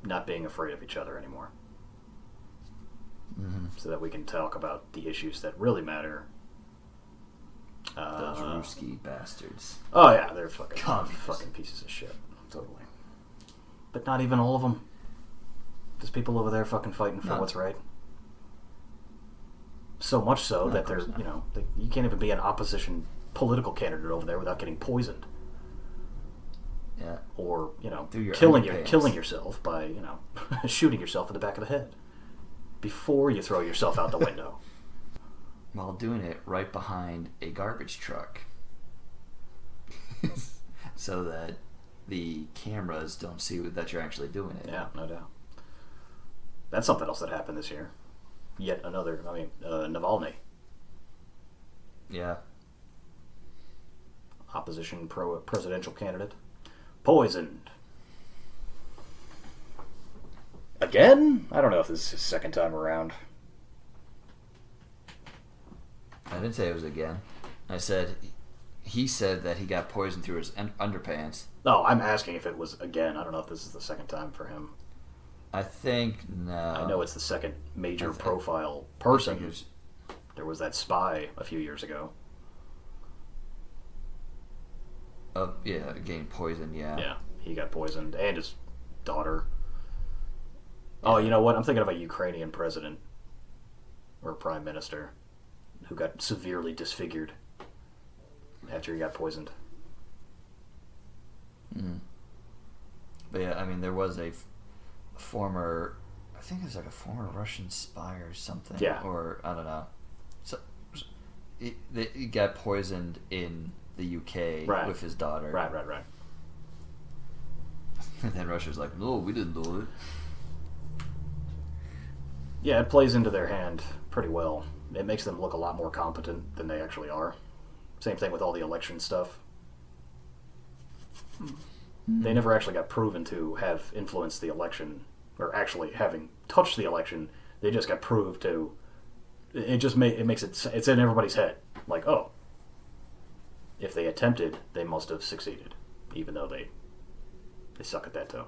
not being afraid of each other anymore, Mm-hmm. so that we can talk about the issues that really matter. Those Uh, Ruski bastards. Oh yeah, they're fucking Communists. fucking pieces of shit. Totally. But not even all of them. There's people over there fucking fighting for No. what's right. So much so No, that not. you know they, you can't even be an opposition political candidate over there without getting poisoned Yeah. or you know your killing your killing yourself by you know shooting yourself in the back of the head before you throw yourself out the window. while doing it right behind a garbage truck so that the cameras don't see that you're actually doing it. Yeah, no doubt. That's something else that happened this year. Yet another. I mean, uh, Navalny. Yeah. opposition pro presidential candidate, poisoned. Again? I don't know if this is his second time around. I didn't say it was again. I said he said that he got poisoned through his un- underpants. No, I'm asking if it was again. I don't know if this is the second time for him. I think no. I know it's the second major th- profile person. was- There was that spy a few years ago. uh, yeah, getting poisoned. Yeah. Yeah, he got poisoned, and his daughter. Oh, you know what? I'm thinking of a Ukrainian president or prime minister who got severely disfigured after he got poisoned. Mm. But yeah, I mean, there was a f- former, I think it was like a former Russian spy or something. Yeah. Or I don't know. So he, he got poisoned in the UK Right. with his daughter. Right, right, right. And then Russia's like, no, we didn't do it. Yeah, it plays into their hand pretty well. It makes them look a lot more competent than they actually are. Same thing with all the election stuff. Hmm. They never actually got proven to have influenced the election or actually having touched the election. They just got proved to. It it just ma- it makes it it's in everybody's head. Like, oh, if they attempted, they must have succeeded, even though they they suck at that too.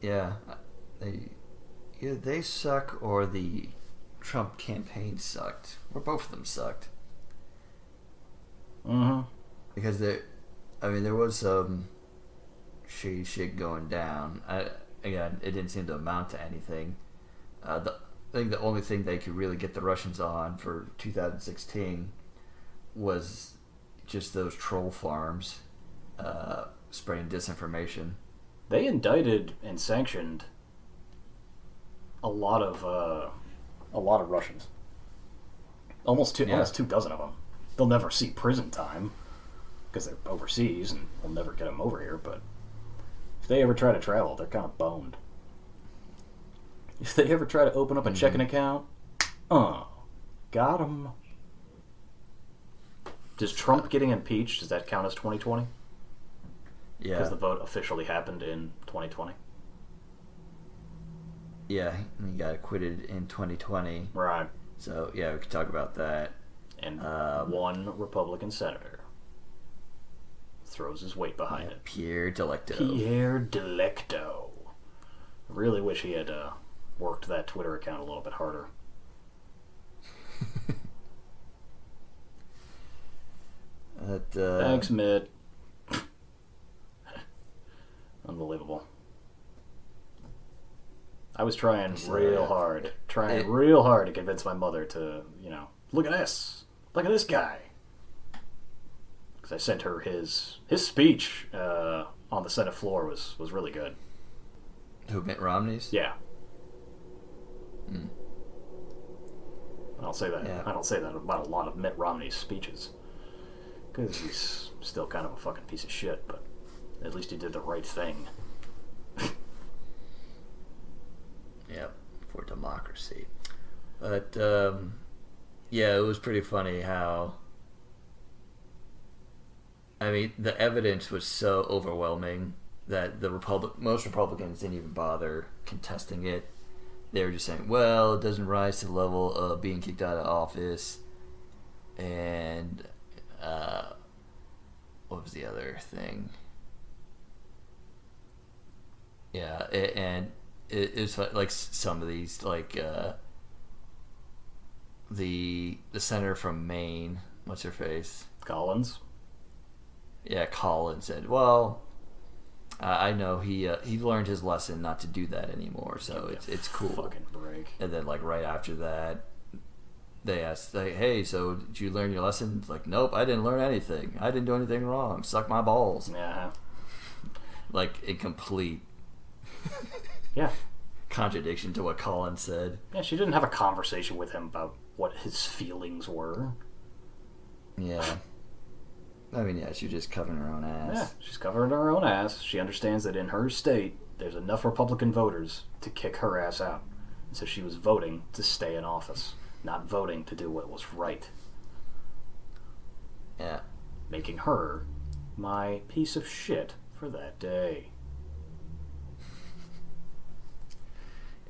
Yeah. They, either they suck or the Trump campaign sucked. Or both of them sucked. Mm-hmm. because there, I mean, there was some shady shit going down. I, again, it didn't seem to amount to anything. Uh, the, I think the only thing they could really get the Russians on for 2016 was just those troll farms uh, spreading disinformation. they indicted and sanctioned a lot of uh, a lot of Russians. Almost two, Yeah. almost two dozen of them. They'll never see prison time because they're overseas, and we'll never get them over here. But if they ever try to travel, they're kind of boned. If they ever try to open up a checking account, uh, got them. Does Trump getting impeached does that count as 2020? Yeah, Because the vote officially happened in 2020. Yeah, he got acquitted in 2020. Right. So yeah, we could talk about that. and Um, one Republican senator throws his weight behind it. Pierre Delecto. Pierre Delecto. Really wish he had uh, worked that Twitter account a little bit harder. That, uh, Thanks, Mitt. Unbelievable. I was trying real hard, trying it- real hard to convince my mother to, you know, look at this, look at this guy. Because I sent her his his speech uh, on the Senate floor was was really good. Who Mitt Romney's? Yeah, I don't say that. Yeah. I don't say that about a lot of Mitt Romney's speeches, because he's still kind of a fucking piece of shit. But at least he did the right thing. Yep, for democracy. But um, yeah, it was pretty funny how. I mean, the evidence was so overwhelming that the Republic, most Republicans didn't even bother contesting it. They were just saying, "Well, it doesn't rise to the level of being kicked out of office," and uh, what was the other thing? Yeah, and it, it's like some of these like uh, the the senator from Maine. What's her face? Collins. Yeah, Collins said, "Well, I I know he uh, he learned his lesson not to do that anymore, so it's it's cool." Fucking break. And then like right after that, they asked like, "Hey, so did you learn your lesson?" It's like, "Nope, I didn't learn anything. I didn't do anything wrong. Suck my balls." Yeah. Like in complete Yeah. contradiction to what Collins said. Yeah. She didn't have a conversation with him about what his feelings were. Yeah. I mean, yeah, she's just covering her own ass. Yeah, she's covering her own ass. She understands that in her state, there's enough Republican voters to kick her ass out. And so she was voting to stay in office, not voting to do what was right, Yeah. making her my piece of shit for that day.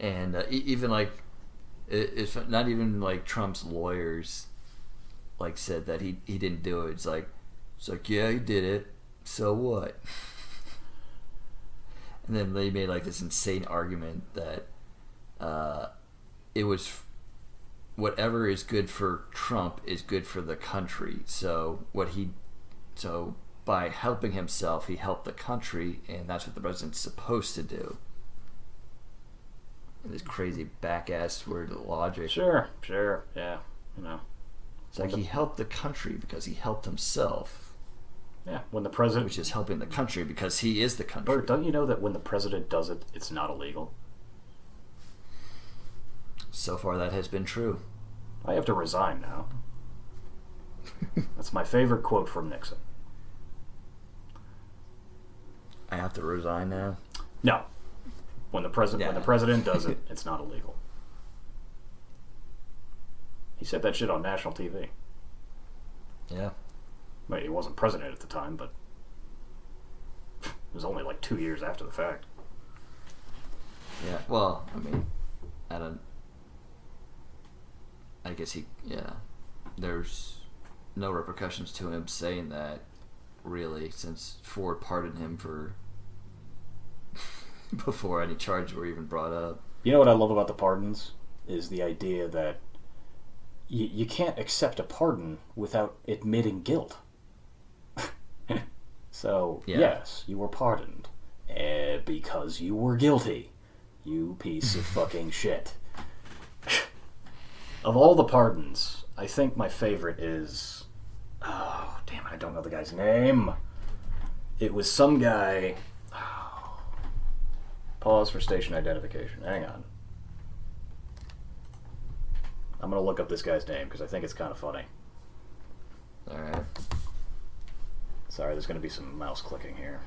And uh, even like it's not even like Trump's lawyers like said that he he didn't do it. It's like it's like yeah he did it. So what? And then they made like this insane argument that uh, it was whatever is good for Trump is good for the country. So what he so by helping himself he helped the country, and that's what the president's supposed to do this crazy back ass word logic. Sure, sure, yeah, you know, It's like he helped the country because he helped himself, yeah. When the president, which is helping the country because he is the country. Burt, don't you know that when the president does it, it's not illegal? So far, that has been true. I have to resign now. That's my favorite quote from Nixon. I have to resign now. No. When the president when the president does it, it's not illegal. He said that shit on national TV. Yeah. Wait, he wasn't president at the time, but it was only like two years after the fact. Yeah. Well, I mean, I don't. I guess he. Yeah. There's no repercussions to him saying that, really, since Ford pardoned him for. before any charges were even brought up. You know what I love about the pardons is the idea that you, you can't accept a pardon without admitting guilt. so Yeah. yes, you were pardoned uh, because you were guilty. You piece of fucking shit. of all the pardons, I think my favorite is. Oh damn it! I don't know the guy's name. It was some guy. Pause for station identification. Hang on. I'm gonna look up this guy's name because I think it's kind of funny. All right. Sorry, there's gonna be some mouse clicking here.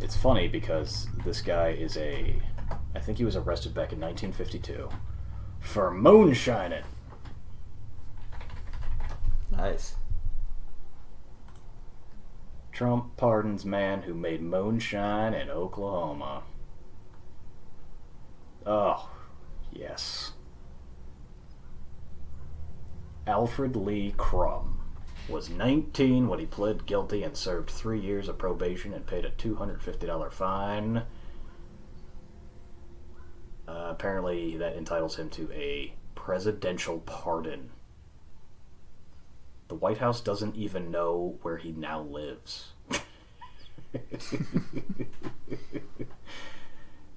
It's funny because this guy is a. I think he was arrested back in 1952 for moonshining. Nice. Trump pardons man who made moonshine in Oklahoma. Oh, yes. Alfred Lee Crum was 19 when he pled guilty and served three years of probation and paid a $250 fine. Uh, apparently, that entitles him to a presidential pardon. The White House doesn't even know where he now lives.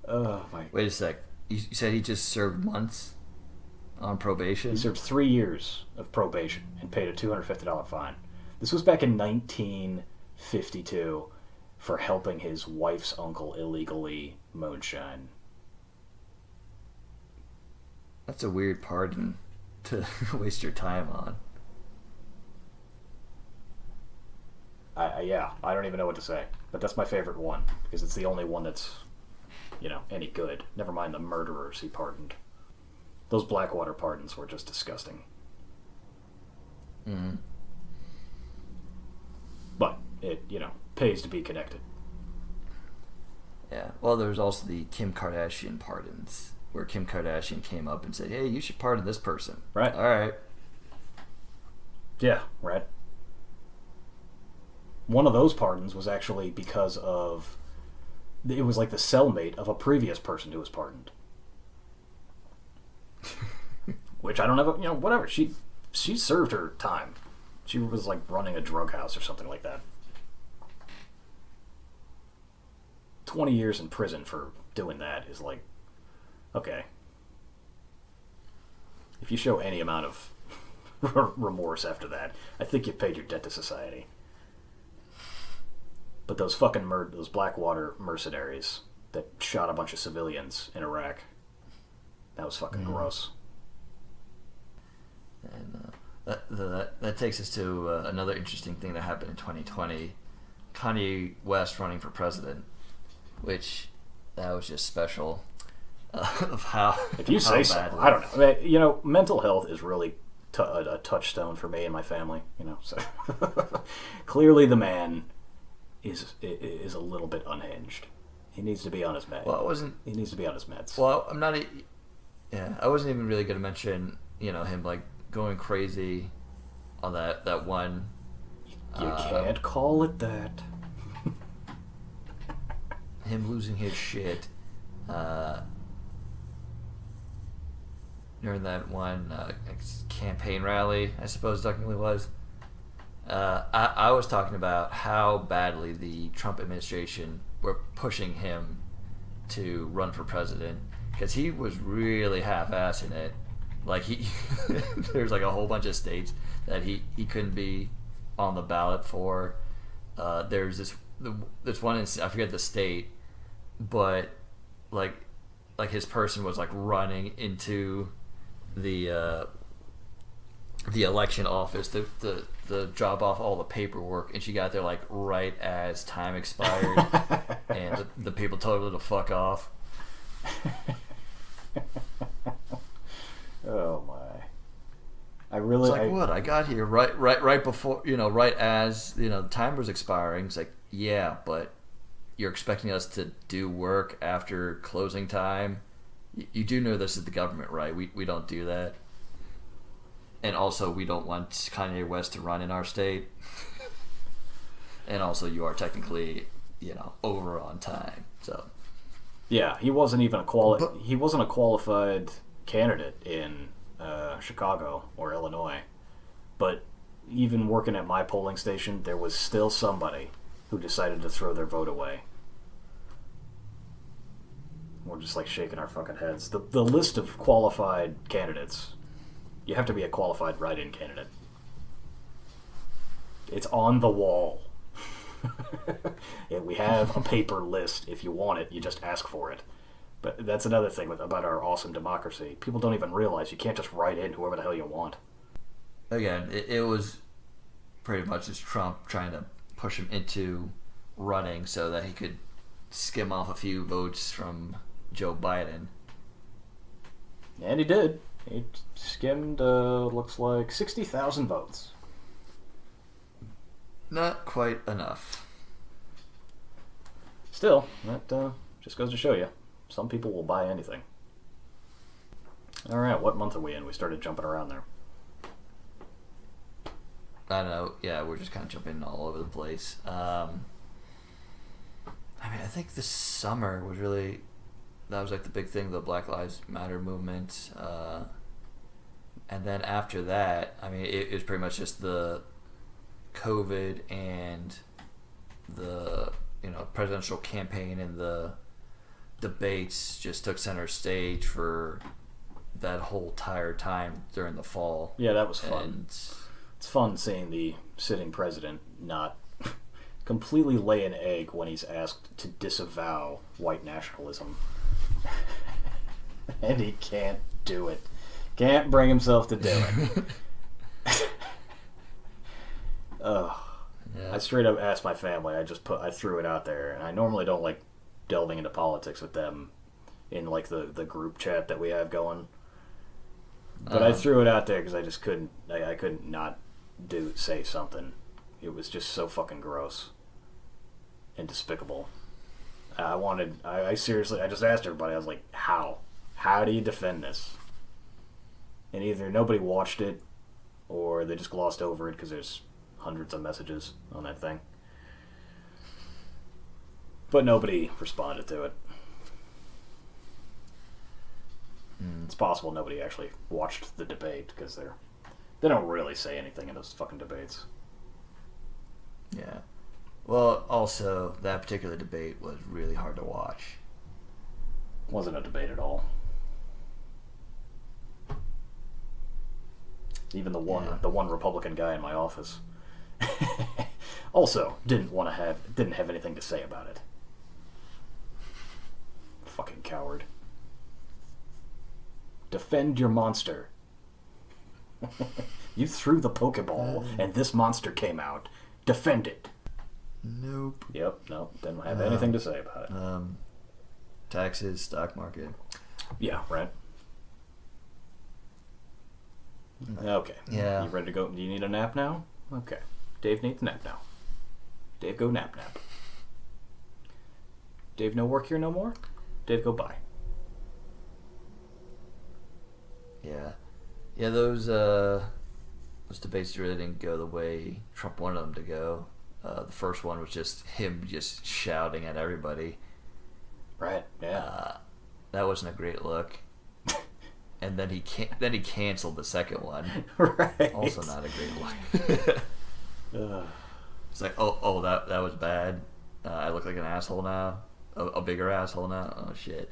oh my! Wait a sec. You said he just served months on probation. He served three years of probation and paid a two hundred fifty dollar fine. This was back in nineteen fifty two for helping his wife's uncle illegally moonshine. That's a weird pardon to waste your time on. I, I, yeah, I don't even know what to say. But that's my favorite one because it's the only one that's, you know, any good. Never mind the murderers he pardoned. Those Blackwater pardons were just disgusting. Mm-hmm. But it, you know, pays to be connected. Yeah. Well, there's also the Kim Kardashian pardons, where Kim Kardashian came up and said, "Hey, you should pardon this person." Right. All right. Yeah, right. One of those pardons was actually because of it was like the cellmate of a previous person who was pardoned. Which I don't know, you know, whatever. She she served her time. She was like running a drug house or something like that. 20 years in prison for doing that is like okay. If you show any amount of remorse after that, I think you've paid your debt to society. But those fucking mur- those Blackwater mercenaries that shot a bunch of civilians in Iraq, that was fucking Mhm. gross. And uh, that, that that takes us to uh, another interesting thing that happened in 2020. Kanye West running for president, which that was just special. Uh, of how If you how say so, I don't know. I mean, You know, mental health is really t- a touchstone for me and my family. You know, so clearly the man is is a little bit unhinged. He needs to be on his meds. Well, I wasn't. he needs to be on his meds. Well, I'm not. e- Yeah, I wasn't even really going to mention you know him like going crazy on that that one. you uh, can't call it that. him losing his shit uh, during that one uh, campaign rally, I suppose technically was. Uh, I, I was talking about how badly the Trump administration were pushing him to run for president because he was really half-assing it. Like he, there's like a whole bunch of states that he, he couldn't be on the ballot for. Uh, there's this this one in, I forget the state, but like like his person was like running into the uh, the election office to, to, to drop off all the paperwork, and she got there like right as time expired, and the, the people told her to fuck off. oh my! I really. It's like I, what I got here right right right before you know right as you know the time was expiring. It's like yeah, but you're expecting us to do work after closing time. You, you do know this is the government, right? We we don't do that. And also, we don't want Kanye West to run in our state. and also, you are technically, you know, over on time. So Yeah, he wasn't even a quali- But- He wasn't a qualified candidate in uh, Chicago or Illinois, but even working at my polling station, there was still somebody who decided to throw their vote away. We're just like shaking our fucking heads. The the list of qualified candidates, you have to be a qualified write-in candidate. It's on the wall. yeah, we have a paper list. If you want it, you just ask for it. But that's another thing with, about our awesome democracy. People don't even realize you can't just write in whoever the hell you want. again, it, it was pretty much just Trump trying to push him into running so that he could skim off a few votes from Joe Biden. And he did. He skimmed, uh, looks like 60,000 votes. Not quite enough. Still, that uh, just goes to show you. Some people will buy anything. All right, what month are we in? We started jumping around there. I don't know. Yeah, we're just kind of jumping all over the place. Um, I mean, I think the summer was really that was like the big thing, the Black Lives Matter movement. Uh, and then after that, I mean, it, it was pretty much just the COVID and the you know presidential campaign and the debates just took center stage for that whole entire time during the fall. Yeah, that was fun. And It's fun seeing the sitting president not completely lay an egg when he's asked to disavow white nationalism. and he can't do it. Can't bring himself to do it. Ugh. Yeah. I straight up asked my family. I just put I threw it out there, and I normally don't like delving into politics with them in like the the group chat that we have going. But I Um, threw it out there because I just couldn't. I, I couldn't not do say something. It was just so fucking gross and despicable. I wanted. I, I seriously. I just asked everybody. I was like, "How? How do you defend this?" And either nobody watched it, or they just glossed over it because there's hundreds of messages on that thing. But nobody responded to it. Mm. It's possible nobody actually watched the debate because they're they don't really say anything in those fucking debates. Yeah. Well, also that particular debate was really hard to watch. wasn't a debate at all. Even the one Yeah. the one Republican guy in my office also didn't want to have didn't have anything to say about it. Fucking coward. Defend your monster. you threw the Pokeball um. and this monster came out. Defend it. Nope. Yep, Nope. didn't have Um, anything to say about it. Um, taxes, stock market. Yeah, right. Okay. Yeah. You ready to go? Do you need a nap now? Okay. Dave needs a nap now. Dave, go nap nap. Dave, no work here no more? Dave, go bye. Yeah. Yeah, those uh those debates really didn't go the way Trump wanted them to go. Uh, the first one was just him just shouting at everybody. Right, yeah. Uh, that wasn't a great look. And then he can then he canceled the second one. right. Also not a great look. It's like, oh, oh, that that was bad. Uh, I look like an asshole now, a, a bigger asshole now. Oh shit.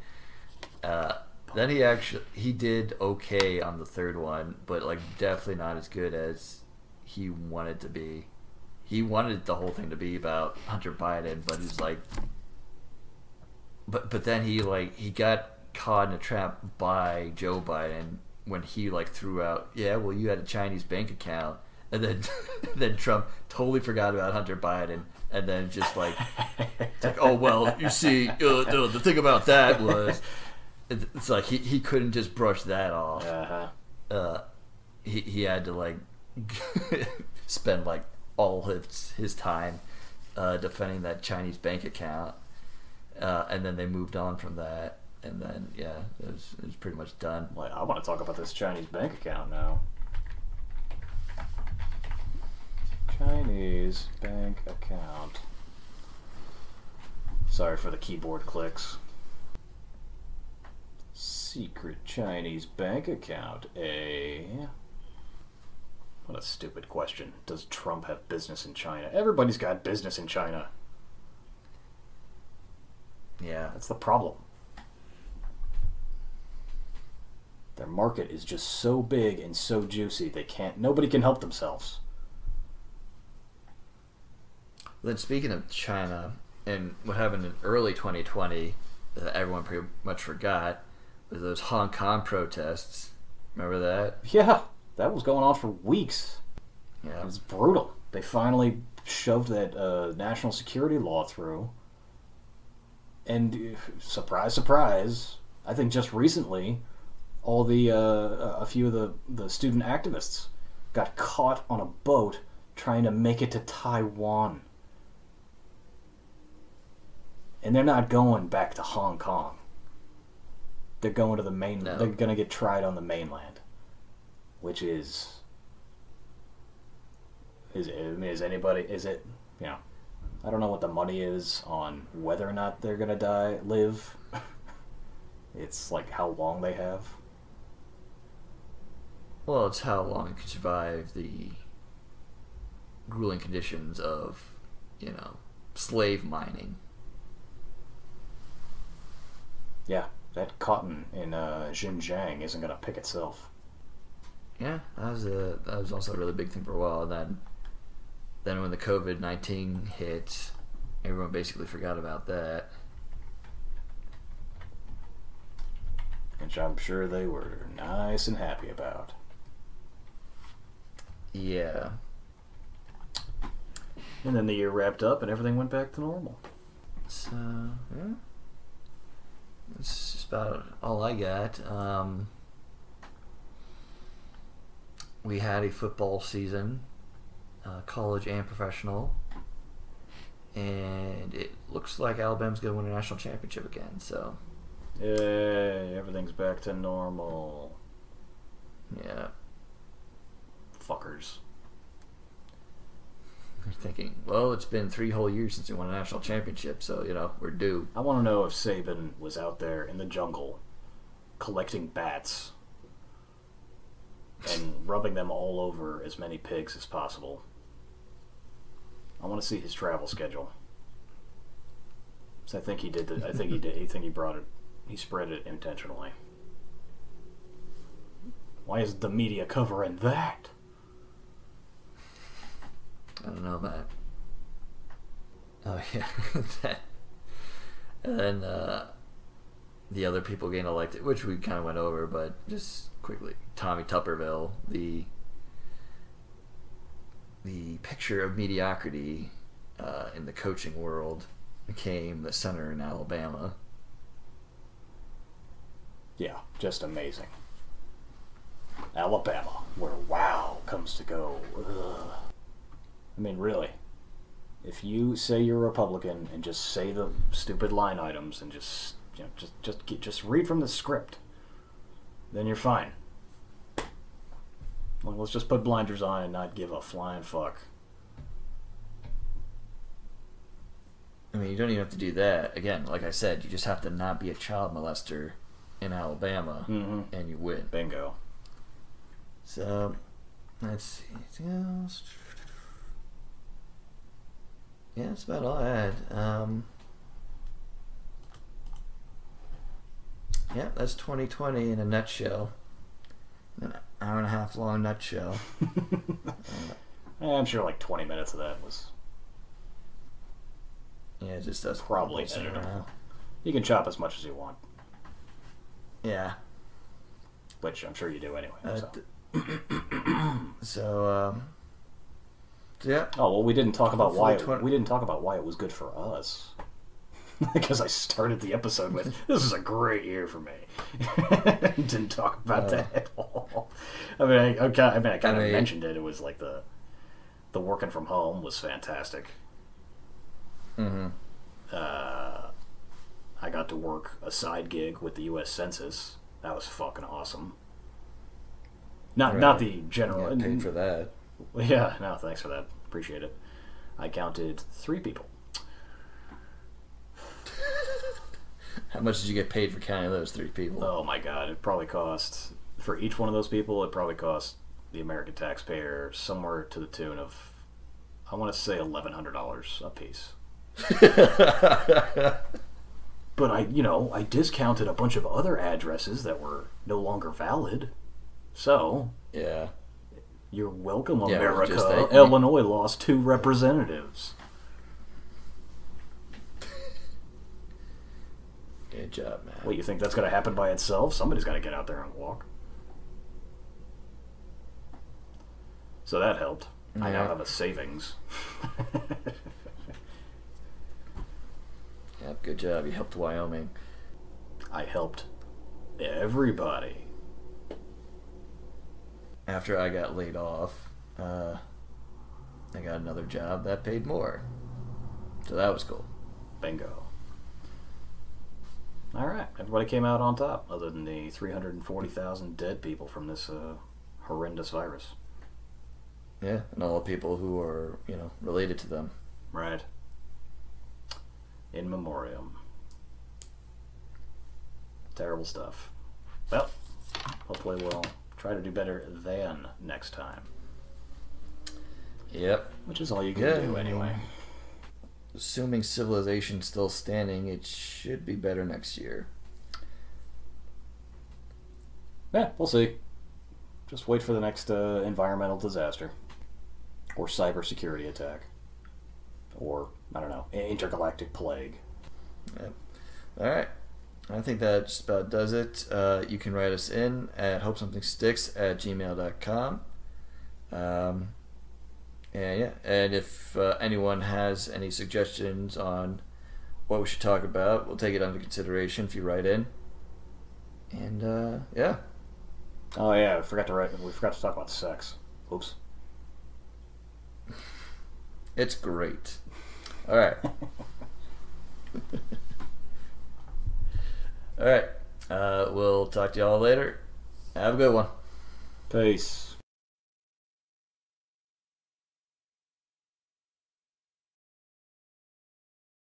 Uh, then he actually he did okay on the third one, but like definitely not as good as he wanted to be. He wanted the whole thing to be about Hunter Biden, but he's like, but but then he like he got caught in a trap by Joe Biden when he like threw out, yeah, well you had a Chinese bank account, and then then Trump totally forgot about Hunter Biden, and then just like, like oh well, you see, uh, the, the thing about that was, it's like he he couldn't just brush that off. Uh-huh. Uh, he he had to like spend like all his his time uh, defending that Chinese bank account, uh, and then they moved on from that, and then yeah, it was it was pretty much done. Like, I want to talk about this Chinese bank account now. Chinese bank account. Sorry for the keyboard clicks. Secret Chinese bank account, eh? What a stupid question. Does Trump have business in China? Everybody's got business in China. Yeah, That's the problem. Their market is just so big and so juicy they can't nobody can help themselves. Then speaking of China and what happened in early 2020 that everyone pretty much forgot was those Hong Kong protests. Remember that? Yeah, that was going on for weeks. Yeah. It was brutal. They finally shoved that uh, national security law through. And uh, surprise, surprise, I think just recently, all the uh, a few of the, the student activists got caught on a boat trying to make it to Taiwan. And they're not going back to Hong Kong. They're going to the mainland. No. They're gonna get tried on the mainland, which is is I mean, is anybody is it you know I don't know what the money is on whether or not they're gonna die live. it's like how long they have. Well, it's how long it could survive the grueling conditions of, you know, slave mining. Yeah, that cotton in uh, Xinjiang isn't gonna pick itself. Yeah, that was a that was also a really big thing for a while. And then then when the COVID nineteen hit, everyone basically forgot about that. Which I'm sure they were nice and happy about. Yeah. And then the year wrapped up and everything went back to normal. So yeah. that's just about all I got. Um, we had a football season, uh, college and professional, and it looks like Alabama's going to win a national championship again. So Yay, everything's back to normal. yeah, Fuckers. you're thinking, well, it's been three whole years since we won a national championship, so you know we're due. I want to know if Saban was out there in the jungle collecting bats and rubbing them all over as many pigs as possible. I want to see his travel schedule. So I think he did. The, I think he did. I think he brought it. He spread it intentionally. Why is the media covering that? I don't know that. Oh yeah, that. And then uh, the other people getting elected, which we kind of went over, but just quickly, Tommy Tuberville, the the picture of mediocrity uh, in the coaching world, became the center in Alabama. Yeah, just amazing. Alabama, where wow comes to go. Ugh. I mean, really, if you say you're a Republican and just say the stupid line items and just you know, just just get, just read from the script, then you're fine. Let's just put blinders on and not give a flying fuck. I mean, you don't even have to do that. Again, like I said, you just have to not be a child molester in Alabama, Mm-hmm. and you win. Bingo. So, let's see. Anything else? Yeah, that's about all I had. Um, yeah, that's 2020 in a nutshell. An hour and a half long nutshell. Eh, I'm sure like 20 minutes of that was. Yeah, it just does Probably bullshit editable. around. You can chop as much as you want, Yeah. which I'm sure you do anyway. Uh, so. so, um, so yeah. Oh well, we didn't talk about why twen- we didn't talk about why it was good for us. because I started the episode with this is a great year for me. didn't talk about Uh. that at all. I mean, I, I, kind- I mean, I kind I of mean- mentioned it. It was like the the working from home was fantastic. Mm-hmm. Uh, I got to work a side gig with the U.S. Census. That was fucking awesome. Not not the general. Got paid for that. Yeah, no, thanks for that. Appreciate it. I counted three people. How much did you get paid for counting those three people? Oh my god, it probably cost for each one of those people. It probably cost the American taxpayer somewhere to the tune of, I want to say eleven hundred dollars a piece. But I, you know, I discounted a bunch of other addresses that were no longer valid. So yeah. you're welcome, Yeah, America. that- Illinois lost two representatives. Good job, man. What you think that's going to happen by itself? Somebody's got to get out there and walk. So that helped. I now have a savings. Yep, good job. You helped Wyoming. I helped everybody. After I got laid off, uh, I got another job that paid more. So that was cool. Bingo. All right, everybody came out on top, other than the 340,000 dead people from this uh, horrendous virus. Yeah, and all the people who are, you know, related to them. Right. In memoriam. Terrible stuff. Well, hopefully we'll try to do better than next time, Yep. which is all you can Yeah, do anyway. Assuming civilization's still standing, it should be better next year. Yeah, we'll see. Just wait for the next uh, environmental disaster. or cybersecurity attack, or I don't know, intergalactic plague. All right. I think that just about does it. Uh, you can write us in at hopesomething.sticks at gmail.com. Um, and yeah, and if uh, anyone has any suggestions on what we should talk about, we'll take it under consideration if you write in. And uh, yeah, Oh yeah, I forgot to write. We forgot to talk about sex. Oops. it's great. All right. All right. Uh, we'll talk to y'all later. Have a good one. Peace.